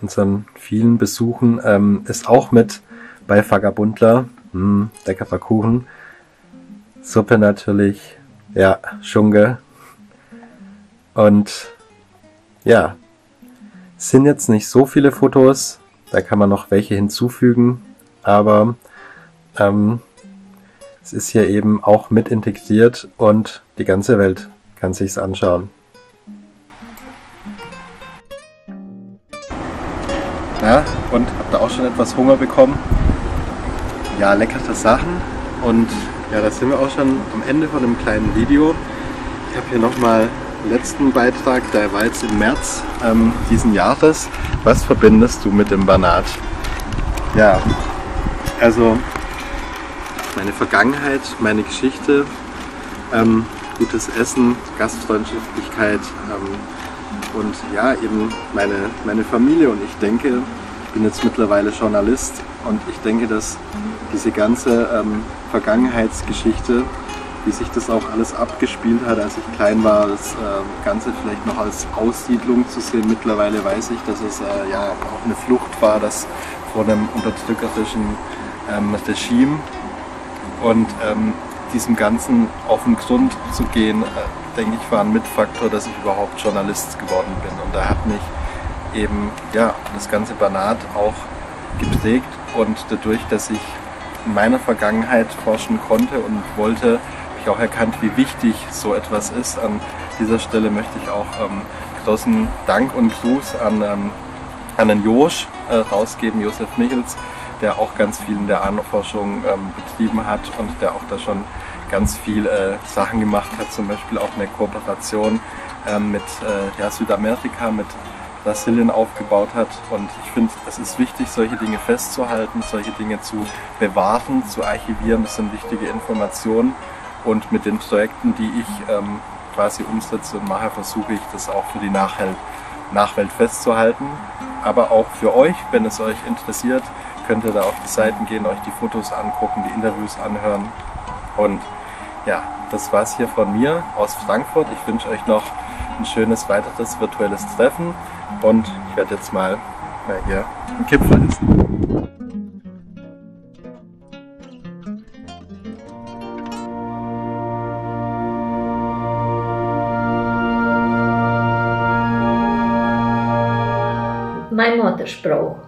Speaker 16: unseren vielen Besuchen, ähm, ist auch mit bei Vagabundler. Hm, leckerer Kuchen. Suppe natürlich. Ja, Schunke. Und ja, sind jetzt nicht so viele Fotos. Da kann man noch welche hinzufügen. Aber ähm, es ist hier eben auch mit integriert und die ganze Welt kann sich's anschauen. Ja, und habt ihr auch schon etwas Hunger bekommen? Ja, leckere Sachen. Und ja, da sind wir auch schon am Ende von einem kleinen Video. Ich habe hier nochmal den letzten Beitrag, der war jetzt im März ähm, diesen Jahres. Was verbindest du mit dem Banat? Ja, also meine Vergangenheit, meine Geschichte, ähm, gutes Essen, Gastfreundschaftlichkeit ähm, und ja, eben meine, meine Familie. Und ich denke, ich bin jetzt mittlerweile Journalist und ich denke, dass diese ganze ähm, Vergangenheitsgeschichte, wie sich das auch alles abgespielt hat, als ich klein war, das äh, Ganze vielleicht noch als Aussiedlung zu sehen. Mittlerweile weiß ich, dass es äh, ja auch eine Flucht war, dass vor einem unterdrückerischen ähm, Regime und ähm, diesem Ganzen auf den Grund zu gehen, äh, denke ich, war ein Mitfaktor, dass ich überhaupt Journalist geworden bin. Und da hat mich eben ja, das ganze Banat auch geprägt und dadurch, dass ich in meiner Vergangenheit forschen konnte und wollte, habe ich auch erkannt, wie wichtig so etwas ist. An dieser Stelle möchte ich auch ähm, großen Dank und Gruß an, ähm, an den Josch äh, rausgeben, Josef Michels, der auch ganz viel in der Ahnenforschung ähm, betrieben hat und der auch da schon ganz viel äh, Sachen gemacht hat, zum Beispiel auch eine Kooperation ähm, mit äh, ja, Südamerika, mit Brasilien aufgebaut hat. Und ich finde, es ist wichtig, solche Dinge festzuhalten, solche Dinge zu bewahren, zu archivieren. Das sind wichtige Informationen. Und mit den Projekten, die ich ähm, quasi umsetze und mache, versuche ich das auch für die Nachwelt, Nachwelt festzuhalten. Aber auch für euch, wenn es euch interessiert, könnt ihr da auf die Seiten gehen, euch die Fotos angucken, die Interviews anhören. Und ja, das war's hier von mir aus Frankfurt. Ich wünsche euch noch ein schönes weiteres virtuelles Treffen und ich werde jetzt mal äh, hier einen Kipfel essen.
Speaker 15: Mein Mutterspruch.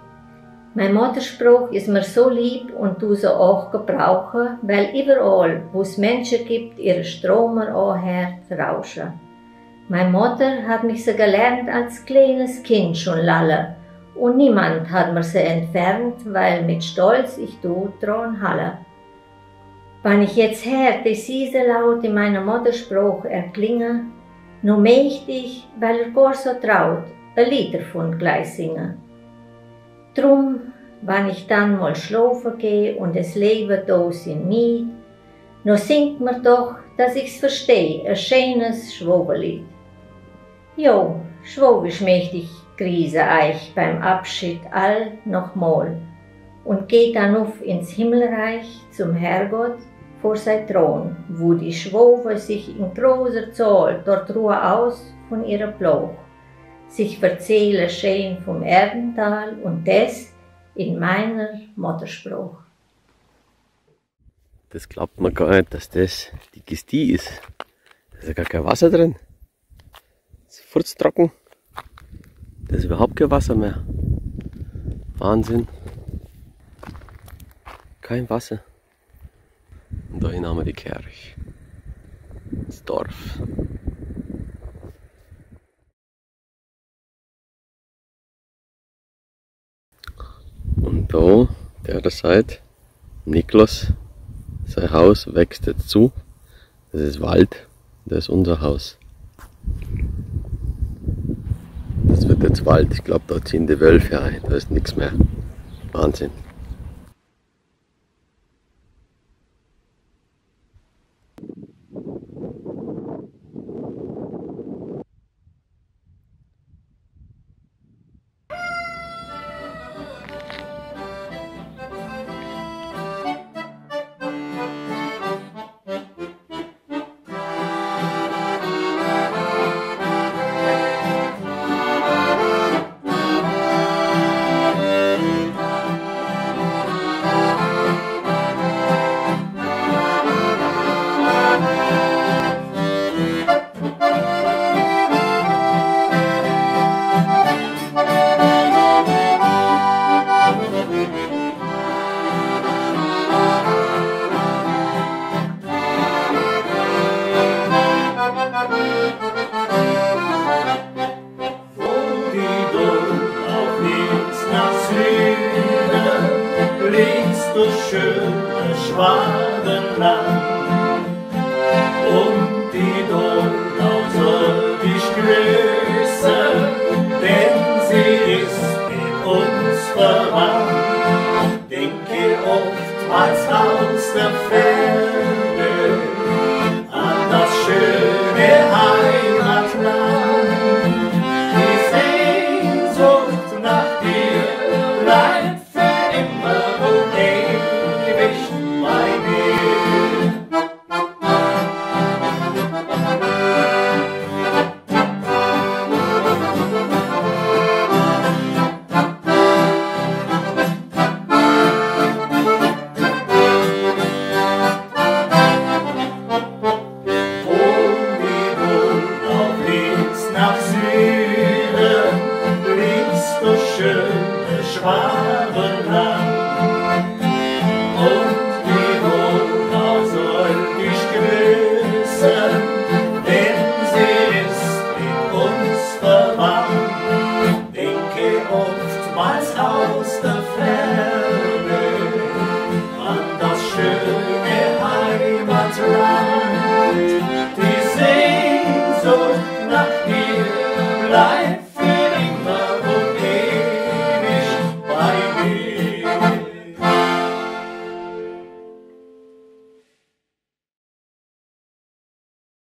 Speaker 15: Mein Mutterspruch ist mir so lieb und du so auch gebrauchen, weil überall, wo es Menschen gibt, ihre Stromer anhört, rauschen. Meine Mutter hat mich so gelernt als kleines Kind schon lalle und niemand hat mir sie entfernt, weil mit Stolz ich du dran halle. Wenn ich jetzt her die Siese laut in meinem Mutterspruch erklinge, nur möchte ich, weil er gar so traut, ein Lied davon gleich singen. Drum, wenn ich dann mal schlafen gehe und es Leben da sind Miet, nur singt mir doch, dass ich's versteh, ein schönes Schwoberlied. Jo, schwobisch möchte ich grüße euch beim Abschied all nochmal und geht dann auf ins Himmelreich zum Herrgott vor sein Thron, wo die Schwobe sich in großer Zahl dort Ruhe aus von ihrer Bloch sich verzähle schön vom Erdental und das in meiner Mutterspruch.
Speaker 9: Das glaubt man gar nicht, dass das die Gistie ist. Da ist ja gar kein Wasser drin. Das ist furztrocken. Da ist überhaupt kein Wasser mehr. Wahnsinn. Kein Wasser. Und dahin haben wir die Kirche. Das Dorf. Und da, der Seite, Niklas, sein Haus wächst jetzt zu. Das ist Wald, das ist unser Haus. Das wird jetzt Wald, ich glaube, da ziehen die Wölfe ein, da ist nichts mehr. Wahnsinn.